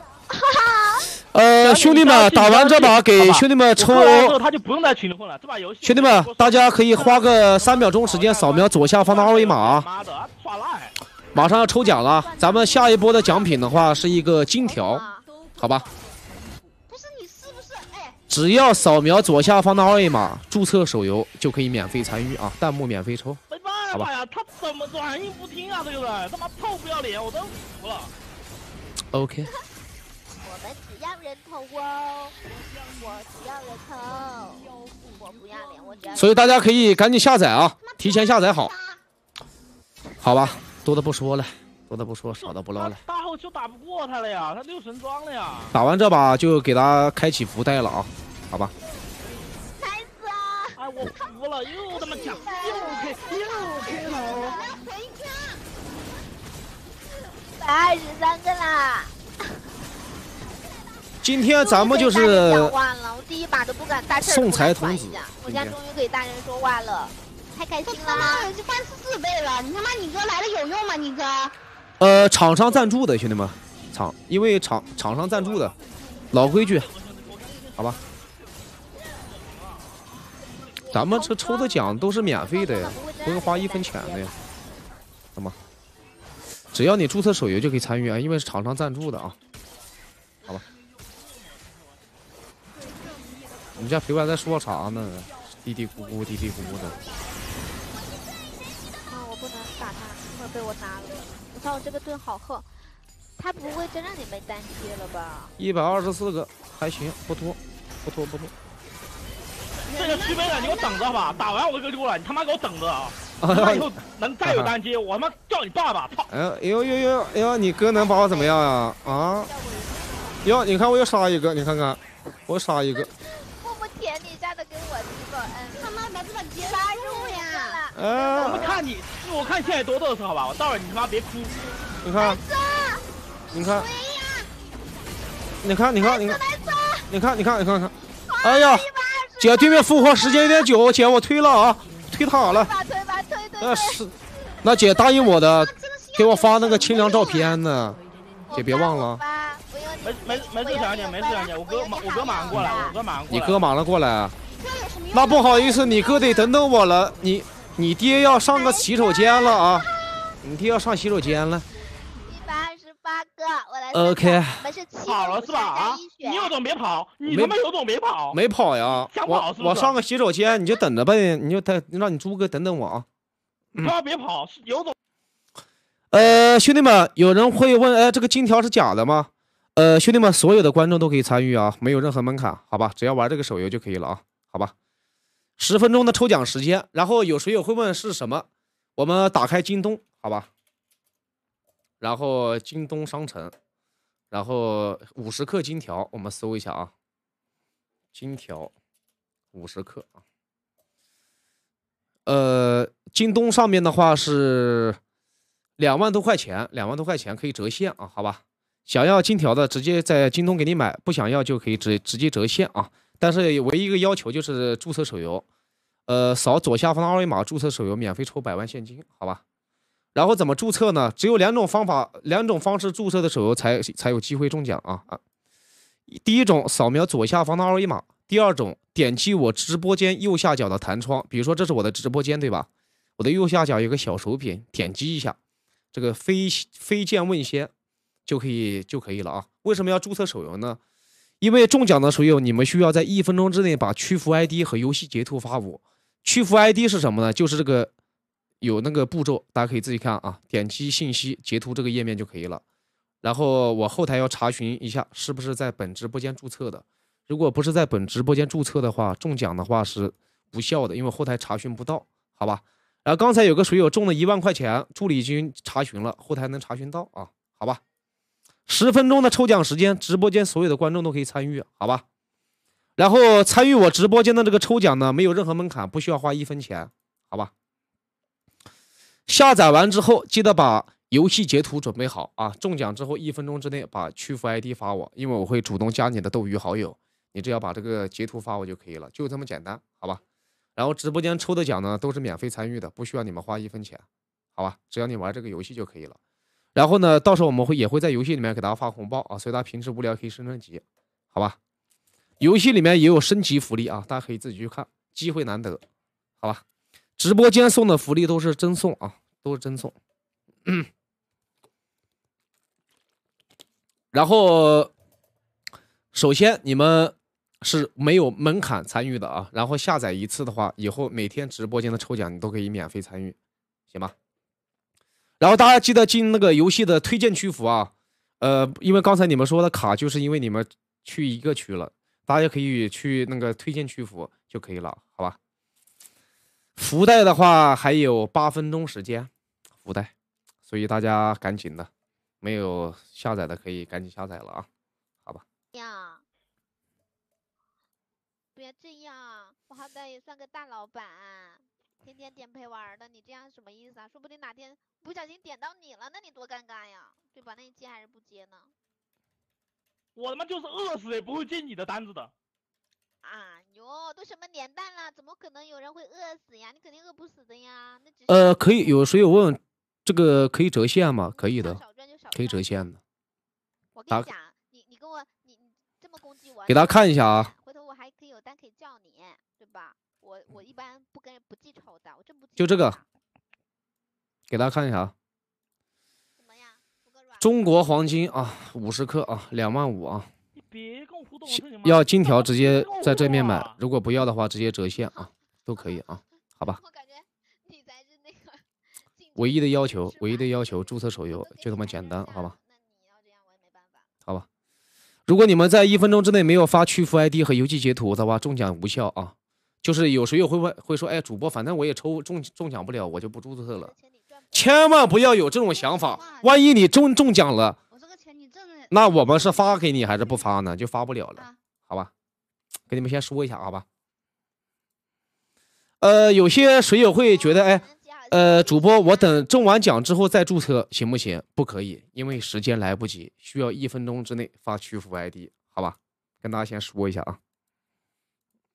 呃，兄弟们，打完这把给兄弟们抽。他就不用在群里混了。这把游戏。兄弟们，大家可以花个三秒钟时间扫描左下方的二维码。妈的，耍赖！马上要抽奖了，咱们下一波的奖品的话是一个金条，好吧？不是你是不是？哎，只要扫描左下方的二维码，注册手游就可以免费参与啊，弹幕免费抽。好吧呀，他怎么软硬不听啊？这个人他妈臭不要脸，我都服了。OK。我们只要人头哦，我只要人头，我不要脸，我只要。所以大家可以赶紧下载啊，提前下载好。好吧，多的不说了，多的不说，少的不唠了。大后就打不过他了呀，他六神装了呀。打完这把就给他开启福袋了啊，好吧。我服了，又他妈抢，又 K，又 K 了，回家，百二十三个啦！今天咱们就是讲话了，我第一把都不敢大声送财童子，我现在终于可以大人说话了，太开心了！就翻四倍了，你他妈你哥来了有用吗？你哥？呃，厂商赞助的兄弟们，厂因为厂厂商赞助的，老规矩，好吧。咱们这抽的奖都是免费的呀，不用花一分钱的呀，怎么？只要你注册手游就可以参与啊，因为是厂商赞助的啊，好吧？我们家陪伴在说啥呢？嘀嘀咕咕，嘀嘀咕咕的。啊，我不能打他，一会儿被我拿了。我操，我这个盾好厚，他不会真让你没单贴了吧？一百二十四个，还行，不拖，不拖，不拖。这个区杯的，你给我等着好吧？打完我就过来，你他妈给我等着啊！以后能再有单机，我他妈叫你爸爸！操！哎呦呦呦呦！哎呦，你哥能把我怎么样呀？啊！哟，你看我又杀一个，你看看，我杀一个。默默舔你家的给我一个，嗯，他妈把这把接杀入呀！我们看你，我看现在多嘚瑟，好吧，我到了你他妈别哭。你看，你看，你看，你看，你看，你看，你看，你看，看，哎呀，姐对面复活时间有点久，姐我推了啊，推塔了。那是，那姐答应我的，给我发那个清凉照片呢，姐别忘了。没没没事，小姐没事，小姐，我哥我哥马上过来，我哥马上过来。你哥马上过来。那不好意思，你哥得等等我了。你你爹要上个洗手间了啊！你爹要上洗手间了。八个，我来。OK。跑了是吧？啊！你有种别跑，你他妈有种别跑。没跑呀，我我上个洗手间，你就等着呗，你就等，让你猪哥等等我啊。他妈别跑，有种。呃，兄弟们，有人会问，哎，这个金条是假的吗？呃，兄弟们，所有的观众都可以参与啊，没有任何门槛，好吧？只要玩这个手游就可以了啊，好吧？十分钟的抽奖时间，然后有谁友会问是什么？我们打开京东，好吧？然后京东商城，然后五十克金条，我们搜一下啊，金条五十克啊。呃，京东上面的话是两万多块钱，两万多块钱可以折现啊，好吧？想要金条的，直接在京东给你买；不想要就可以直直接折现啊。但是唯一一个要求就是注册手游，呃，扫左下方的二维码注册手游，免费抽百万现金，好吧？然后怎么注册呢？只有两种方法，两种方式注册的手游才才有机会中奖啊啊！第一种，扫描左下方的二维码；第二种，点击我直播间右下角的弹窗，比如说这是我的直播间，对吧？我的右下角有个小手柄，点击一下，这个飞飞剑问仙。就可以就可以了啊！为什么要注册手游呢？因为中奖的手游，你们需要在一分钟之内把屈服 ID 和游戏截图发我。屈服 ID 是什么呢？就是这个有那个步骤，大家可以自己看啊。点击信息截图这个页面就可以了。然后我后台要查询一下是不是在本直播间注册的。如果不是在本直播间注册的话，中奖的话是无效的，因为后台查询不到，好吧？然后刚才有个水友中了一万块钱，助理已经查询了，后台能查询到啊，好吧？十分钟的抽奖时间，直播间所有的观众都可以参与，好吧？然后参与我直播间的这个抽奖呢，没有任何门槛，不需要花一分钱，好吧？下载完之后，记得把游戏截图准备好啊！中奖之后一分钟之内把屈服 ID 发我，因为我会主动加你的斗鱼好友，你只要把这个截图发我就可以了，就这么简单，好吧？然后直播间抽的奖呢，都是免费参与的，不需要你们花一分钱，好吧？只要你玩这个游戏就可以了。然后呢，到时候我们会也会在游戏里面给大家发红包啊，所以大家平时无聊可以升升级，好吧？游戏里面也有升级福利啊，大家可以自己去看，机会难得，好吧？直播间送的福利都是真送啊，都是真送。然后，首先你们是没有门槛参与的啊，然后下载一次的话，以后每天直播间的抽奖你都可以免费参与，行吧？然后大家记得进那个游戏的推荐区服啊，呃，因为刚才你们说的卡，就是因为你们去一个区了，大家可以去那个推荐区服就可以了，好吧？福袋的话还有八分钟时间，福袋，所以大家赶紧的，没有下载的可以赶紧下载了啊，好吧？呀，别这样，我好歹也算个大老板。天天点陪玩的，你这样什么意思啊？说不定哪天不小心点到你了，那你多尴尬呀，对吧？那你接还是不接呢？我他妈就是饿死也不会接你的单子的。啊哟，都什么年代了，怎么可能有人会饿死呀？你肯定饿不死的呀。那呃，可以有谁有问这个可以折现吗？可以的，可以折现的。我跟你讲，你你跟我你你这么攻击我，给大家看一下啊。回头我还可以有单可以叫你，对吧？我我一般不跟不记仇的，我真不记就这个，给大家看一下啊。怎么样？中国黄金啊，五十克啊，两万五啊。你别跟我互动，要金条直接在这面买，如果不要的话直接折现啊，都可以啊，好吧。我感觉你才是那个。唯一的要求，唯一的要求，注册手游就这么简单，好吧？那你要这样我也没办法。好吧。如果你们在一分钟之内没有发区服 ID 和邮寄截图的话，中奖无效啊。就是有谁又会问会说，哎，主播，反正我也抽中中奖不了，我就不注册了。千万不要有这种想法，万一你中中奖了，那我们是发给你还是不发呢？就发不了了，好吧？给你们先说一下，好吧？呃，有些水友会觉得，哎，呃，主播，我等中完奖之后再注册行不行？不可以，因为时间来不及，需要一分钟之内发屈服 ID，好吧？跟大家先说一下啊。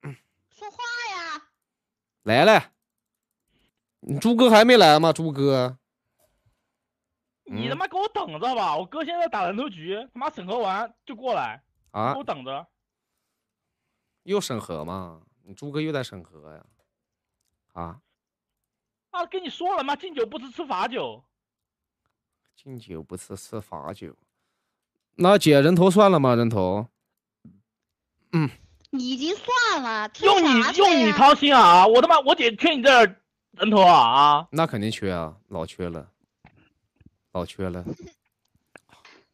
说话呀！来了，你猪哥还没来吗？猪哥，你他妈给我等着吧！我哥现在打人头局，他妈审核完就过来啊！给我等着。又审核吗？你朱哥又在审核呀？啊？啊！跟你说了吗？敬酒不吃吃罚酒。敬酒不吃吃罚酒。那姐人头算了吗？人头？嗯。已经算了。用你用你操心啊！我他妈我姐缺你这人头啊啊！那肯定缺啊，老缺了，老缺了。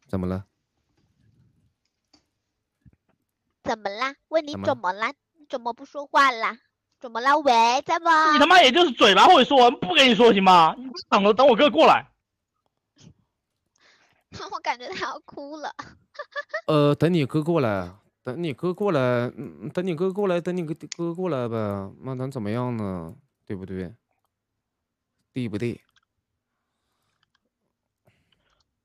怎么了？怎么啦？问你怎么啦？你怎么不说话啦？怎么了？喂，在吗？你他妈也就是嘴巴会说，不跟你说行吗？你等着，等我哥过来。我感觉他要哭了。呃，等你哥过来，等你哥过来，等你哥过来，等你哥哥过来呗。那能怎么样呢？对不对？对不对？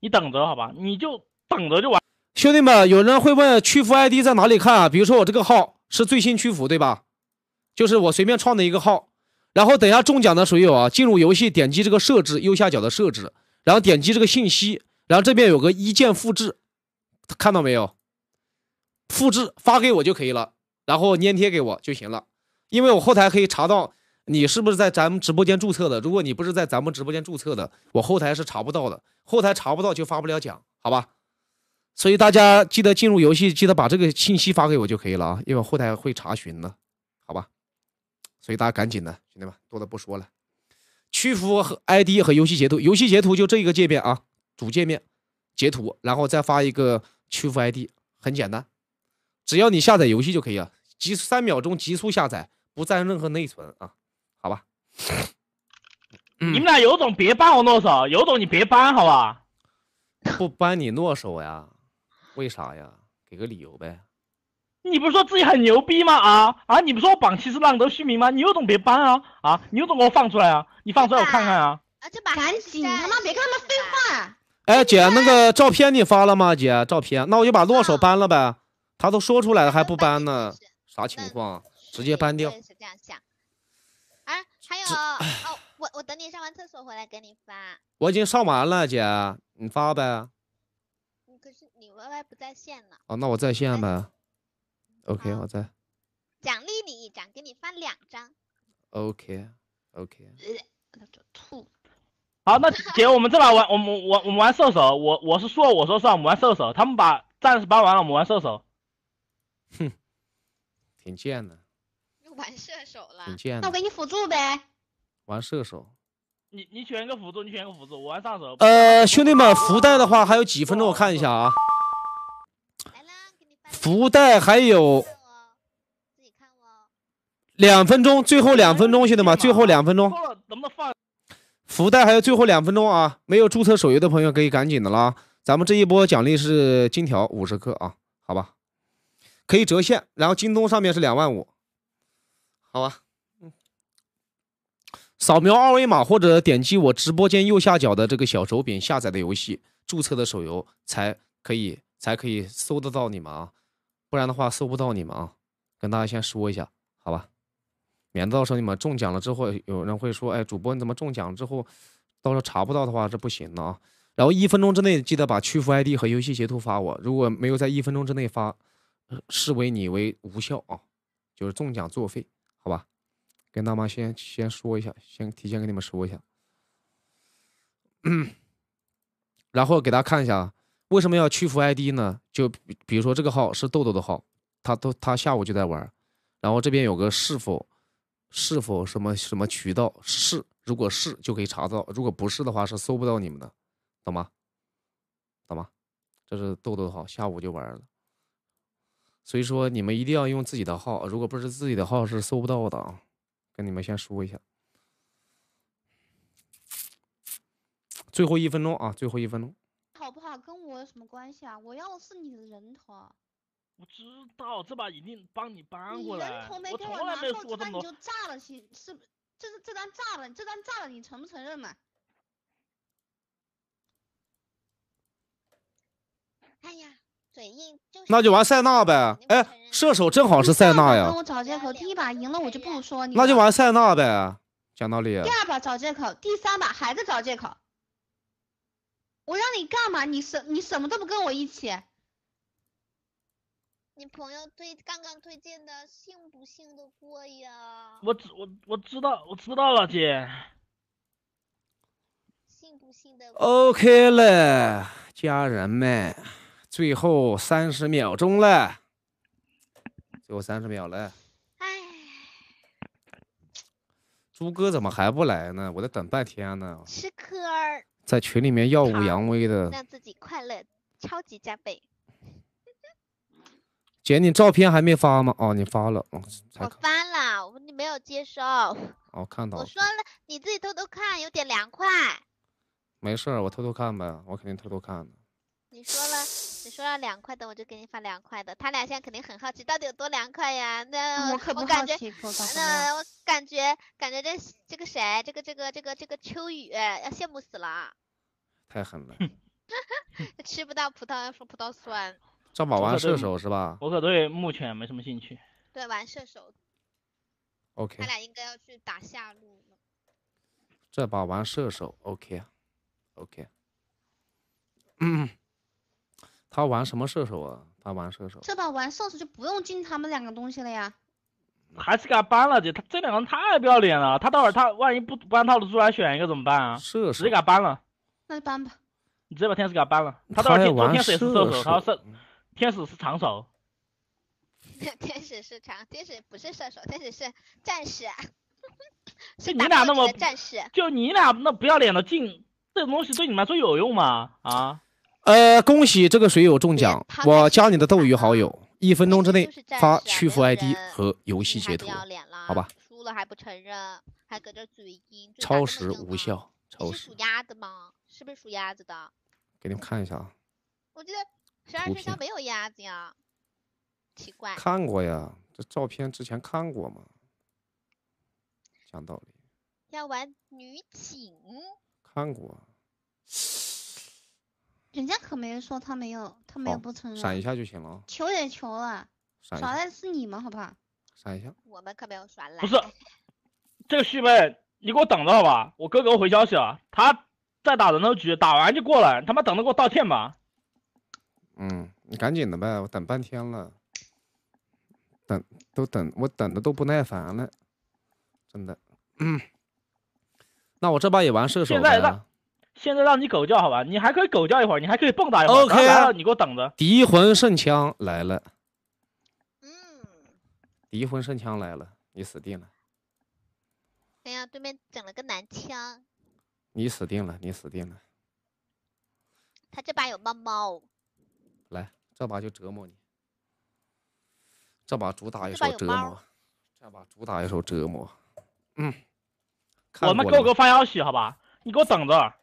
你等着好吧，你就等着就完。兄弟们，有人会问屈服 ID 在哪里看啊？比如说我这个号是最新屈服，对吧？就是我随便创的一个号，然后等下中奖的水友啊，进入游戏点击这个设置右下角的设置，然后点击这个信息，然后这边有个一键复制，看到没有？复制发给我就可以了，然后粘贴给我就行了，因为我后台可以查到你是不是在咱们直播间注册的。如果你不是在咱们直播间注册的，我后台是查不到的，后台查不到就发不了奖，好吧？所以大家记得进入游戏，记得把这个信息发给我就可以了啊，因为后台会查询的，好吧？所以大家赶紧的，兄弟们，多的不说了。屈服和 ID 和游戏截图，游戏截图就这一个界面啊，主界面截图，然后再发一个屈服 ID，很简单，只要你下载游戏就可以了，极三秒钟极速下载，不占任何内存啊，好吧？你们俩有种别搬我诺手，有种你别搬好吧？不搬你诺手呀？为啥呀？给个理由呗。你不是说自己很牛逼吗？啊啊！你不说我榜七是浪得虚名吗？你有种别搬啊啊！你有种给我放出来啊！你放出来我看看啊！啊，这把赶紧他妈别跟他们废话！哎，姐，那个照片你发了吗？姐，照片，那我就把诺手搬了呗。他都说出来了还不搬呢，啥情况？直接搬掉。是这样想。啊，还有 哦，我我等你上完厕所回来给你发。我已经上完了，姐，你发呗。可是你 YY 不在线了。哦，那我在线呗。OK，我在。奖励你一张，给你发两张。OK，OK。吐。好，那姐，我们这把玩，我们我，我们玩射手。我我是说，我说算，我们玩射手。他们把战士搬完了，我们玩射手。哼，挺贱的。又玩射手了。挺贱的。那我给你辅助呗。玩射手。你你选一个辅助，你选一个辅助，我玩上手。呃，兄弟们，福袋的话还有几分钟？我看一下啊。福袋还有两分钟，最后两分钟，兄弟们，最后两分钟。福袋还有最后两分钟啊！没有注册手游的朋友可以赶紧的啦。咱们这一波奖励是金条五十克啊，好吧？可以折现，然后京东上面是两万五，好吧？扫描二维码或者点击我直播间右下角的这个小手柄下载的游戏，注册的手游才可以才可以搜得到你们啊，不然的话搜不到你们啊。跟大家先说一下，好吧？免得到时候你们中奖了之后，有人会说，哎，主播你怎么中奖之后，到时候查不到的话，这不行的啊。然后一分钟之内记得把屈服 ID 和游戏截图发我，如果没有在一分钟之内发，视为你为无效啊，就是中奖作废？跟大妈先先说一下，先提前跟你们说一下，然后给大家看一下为什么要屈服 ID 呢？就比如说这个号是豆豆的号，他都他下午就在玩，然后这边有个是否是否什么什么渠道是，如果是就可以查到，如果不是的话是搜不到你们的，懂吗？懂吗？这是豆豆的号，下午就玩了，所以说你们一定要用自己的号，如果不是自己的号是搜不到的啊。跟你们先说一下，最后一分钟啊，最后一分钟，好不好？跟我有什么关系啊？我要的是你的人头。我知道这把一定帮你搬过来。我从来没说这么多。你就炸了，是是，这是这单炸了，这单炸了，你承不承认嘛？哎呀，嘴硬就。那就玩塞纳呗。哎，射手正好是塞纳呀。我找借口，第一把赢了我就不说你。那就玩塞纳呗，讲道理。第二把找借口，第三把还在找借口。我让你干嘛？你什你什么都不跟我一起。你朋友推刚刚推荐的，信不信得过呀？我知我我知道我知道了，姐。信不信得过？OK 了，家人们，最后三十秒钟了，最后三十秒了。哎，猪哥怎么还不来呢？我在等半天呢。吃颗儿。在群里面耀武扬威的，让自己快乐超级加倍。姐，你照片还没发吗？哦，你发了，哦，我发了，我你没有接收。哦，看到了。我说了，你自己偷偷看，有点凉快。没事儿，我偷偷看呗，我肯定偷偷看的。你说了，你说要凉快的，我就给你发凉快的。他俩现在肯定很好奇，到底有多凉快呀？那我可不感觉，那我感觉，感觉这这个谁，这个这个这个这个秋雨要羡慕死了。太狠了。吃不到葡萄要说葡萄酸。这把玩射手是吧？我可对目前没什么兴趣。对，玩射手。OK。他俩应该要去打下路了。这把玩射手，OK，OK。嗯。他玩什么射手啊？他玩射手。这把玩射手就不用进他们两个东西了呀。还是给他搬了姐，他这两个人太不要脸了。他待会儿他万一不不按套路出来选一个怎么办啊？射手。直接给他搬了。那就搬吧。你直接把天使给他搬了。他待会儿天使也是射手，他是。天使是长手，天使是长，天使不是射手，天使是战士。就你俩那么战士，就你俩那不要脸的进，这东西对你们来说有用吗？啊？呃，恭喜这个水友中奖，我加你的斗鱼好友，一分钟之内发屈服 ID 和游戏截图，好吧？输了还不承认，还搁这嘴硬，超时无效，超时。是属鸭子吗？是不是属鸭子的？给你们看一下啊。我记得。十二生肖没有鸭子呀，奇怪。看过呀，这照片之前看过吗？讲道理。要玩女警。看过。人家可没说他没有，他没有不承认。闪一下就行了。求也求了，耍赖是你们好不好？闪一下。我们可没有耍赖。不是，这个旭妹，你给我等着好吧？我哥给我回消息了，他在打人头局，打完就过来，他妈等着给我道歉吧。嗯，你赶紧的呗，我等半天了，等都等我等的都不耐烦了，真的。嗯，那我这把也玩射手。现在让现在让你狗叫好吧，你还可以狗叫一会儿，你还可以蹦跶一会儿。OK 了，你给我等着。敌魂圣枪来了。嗯。敌魂圣枪来了，你死定了。哎呀，对面整了个男枪。你死定了，你死定了。他这把有猫猫。来，这把就折磨你。这把主打一手折磨，这把主打一手折磨。嗯，我们给我哥发消息，好吧？你给我等着。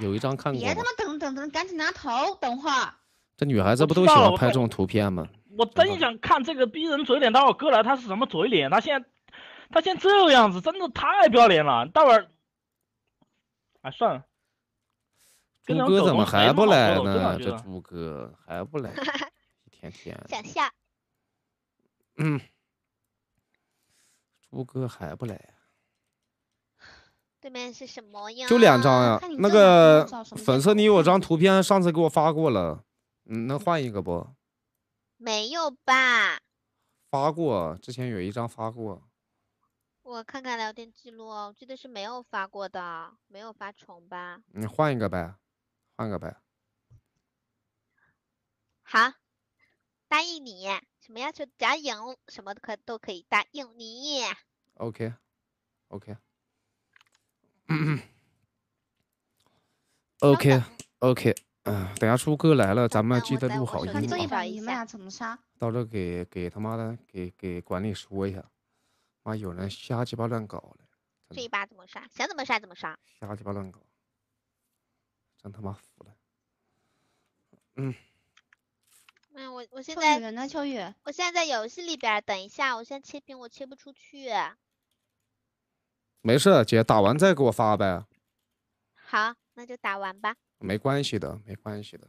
有一张看过别他妈等等等，赶紧拿头，等会儿。这女孩子不都喜欢拍这种图片吗？我真想看这个逼人嘴脸，待会儿哥来他是什么嘴脸？他现在他现在这个样子，真的太不要脸了。待会儿，哎，算了。猪哥怎么还不来呢？这猪哥还不来，一天天。想笑。嗯。猪哥还不来。对面是什么呀？就两张呀，那个粉色你有张图片，上次给我发过了，嗯，能换一个不？没有吧？发过，之前有一张发过。我看看聊天记录，我记得是没有发过的，没有发重吧？你换一个呗。换个呗，好，答应你，什么要求？只要赢什么可都可以答应你。OK，OK，嗯，OK，OK，嗯，等下初哥来了，咱们记得录好音啊。到时候给给他妈的给给管理说一下，妈有人瞎鸡巴乱搞了。这一把怎么杀？想怎么杀怎么杀。瞎鸡巴乱搞。真他妈服了，嗯，嗯，我我现在？秋雨，我现在在游戏里边，等一下，我现在切屏，我切不出去。没事，姐打完再给我发呗。好，那就打完吧。没关系的，没关系的。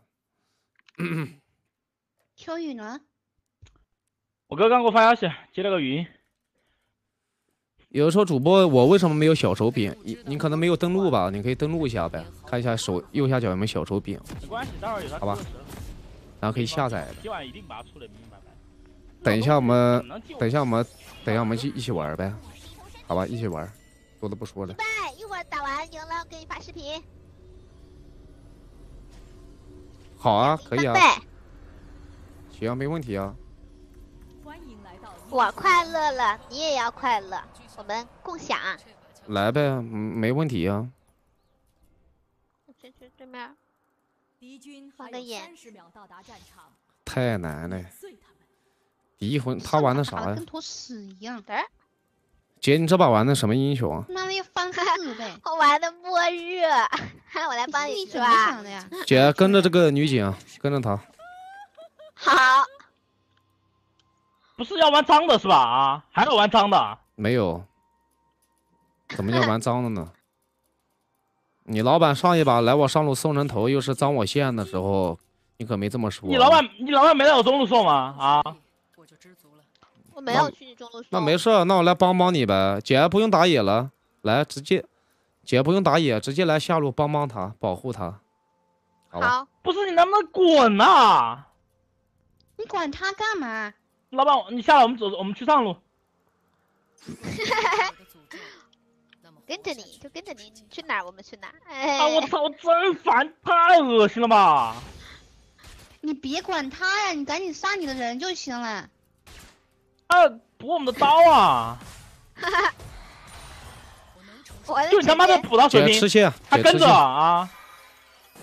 秋雨呢？我哥刚给我发消息，接了个语音。有的时候主播，我为什么没有小手柄？你你可能没有登录吧？你可以登录一下呗，看一下手右下角有没有小手柄。没关系，待会儿有他。好吧。然后可以下载的。今晚一定把它出的明明白白。等一下我们，等一下我们，等一下我们一一起玩呗，好吧，一起玩，多的不说了。拜一会儿打完赢了，给你发视频。好啊，可以啊。行，没问题啊。我快乐了，你也要快乐。我们共享，来呗，嗯，没问题呀。先去对面，敌军放个眼。太难了。敌魂他玩的啥呀？跟坨屎一样。姐，你这把玩的什么英雄？妈的，要翻四倍。我玩的末日，我来帮你抓。姐，跟着这个女警，跟着她。好。不是要玩脏的是吧？啊，还要玩脏的？没有。怎么叫玩脏的呢？你老板上一把来我上路送人头，又是脏我线的时候，你可没这么说。你老板，你老板没来我中路送吗？啊？没有去你中路送。那没事，那我来帮帮你呗。姐不用打野了，来直接，姐不用打野，直接来下路帮帮他，保护他。好。不是你能不能滚呐？你管他干嘛？老板，你下来，我们走，我们去上路。跟着你就跟着你，你去哪儿我们去哪儿。啊！我操，真烦，太恶心了吧！你别管他呀，你赶紧杀你的人就行了。啊！补我们的刀啊！哈哈。就你他妈的补到水平，他跟着啊！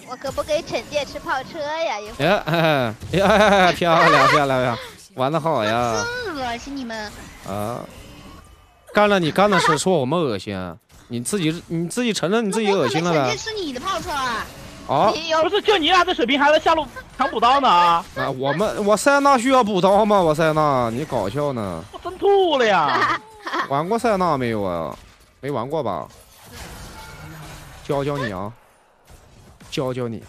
我可不给惩戒吃炮车呀！一会儿。哎呀，漂亮漂亮呀，玩的好呀！真恶心你们！啊！干了你干的事，说我们恶心。你自己你自己承认你自己恶心了呗？是你的炮车啊！啊，不是就你俩这水平还在下路抢补刀呢？啊，我们我塞纳需要补刀吗？我塞纳，你搞笑呢？我真吐了呀！玩过塞纳没有啊？没玩过吧？教教你啊！教教你。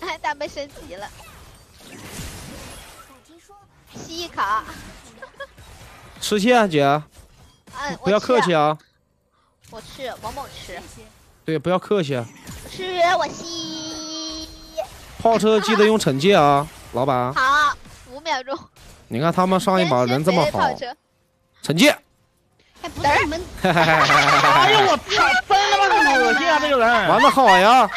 哎，大妹升级了。吸一口。吃气啊，姐！嗯，不要客气啊。我吃，某某吃。对，不要客气。吃，我吸。炮车记得用惩戒啊，老板。好，五秒钟。你看他们上一把人这么好。惩戒。哎，不是你们。哎呦我操！真他妈恶心啊，这个人。玩的好呀。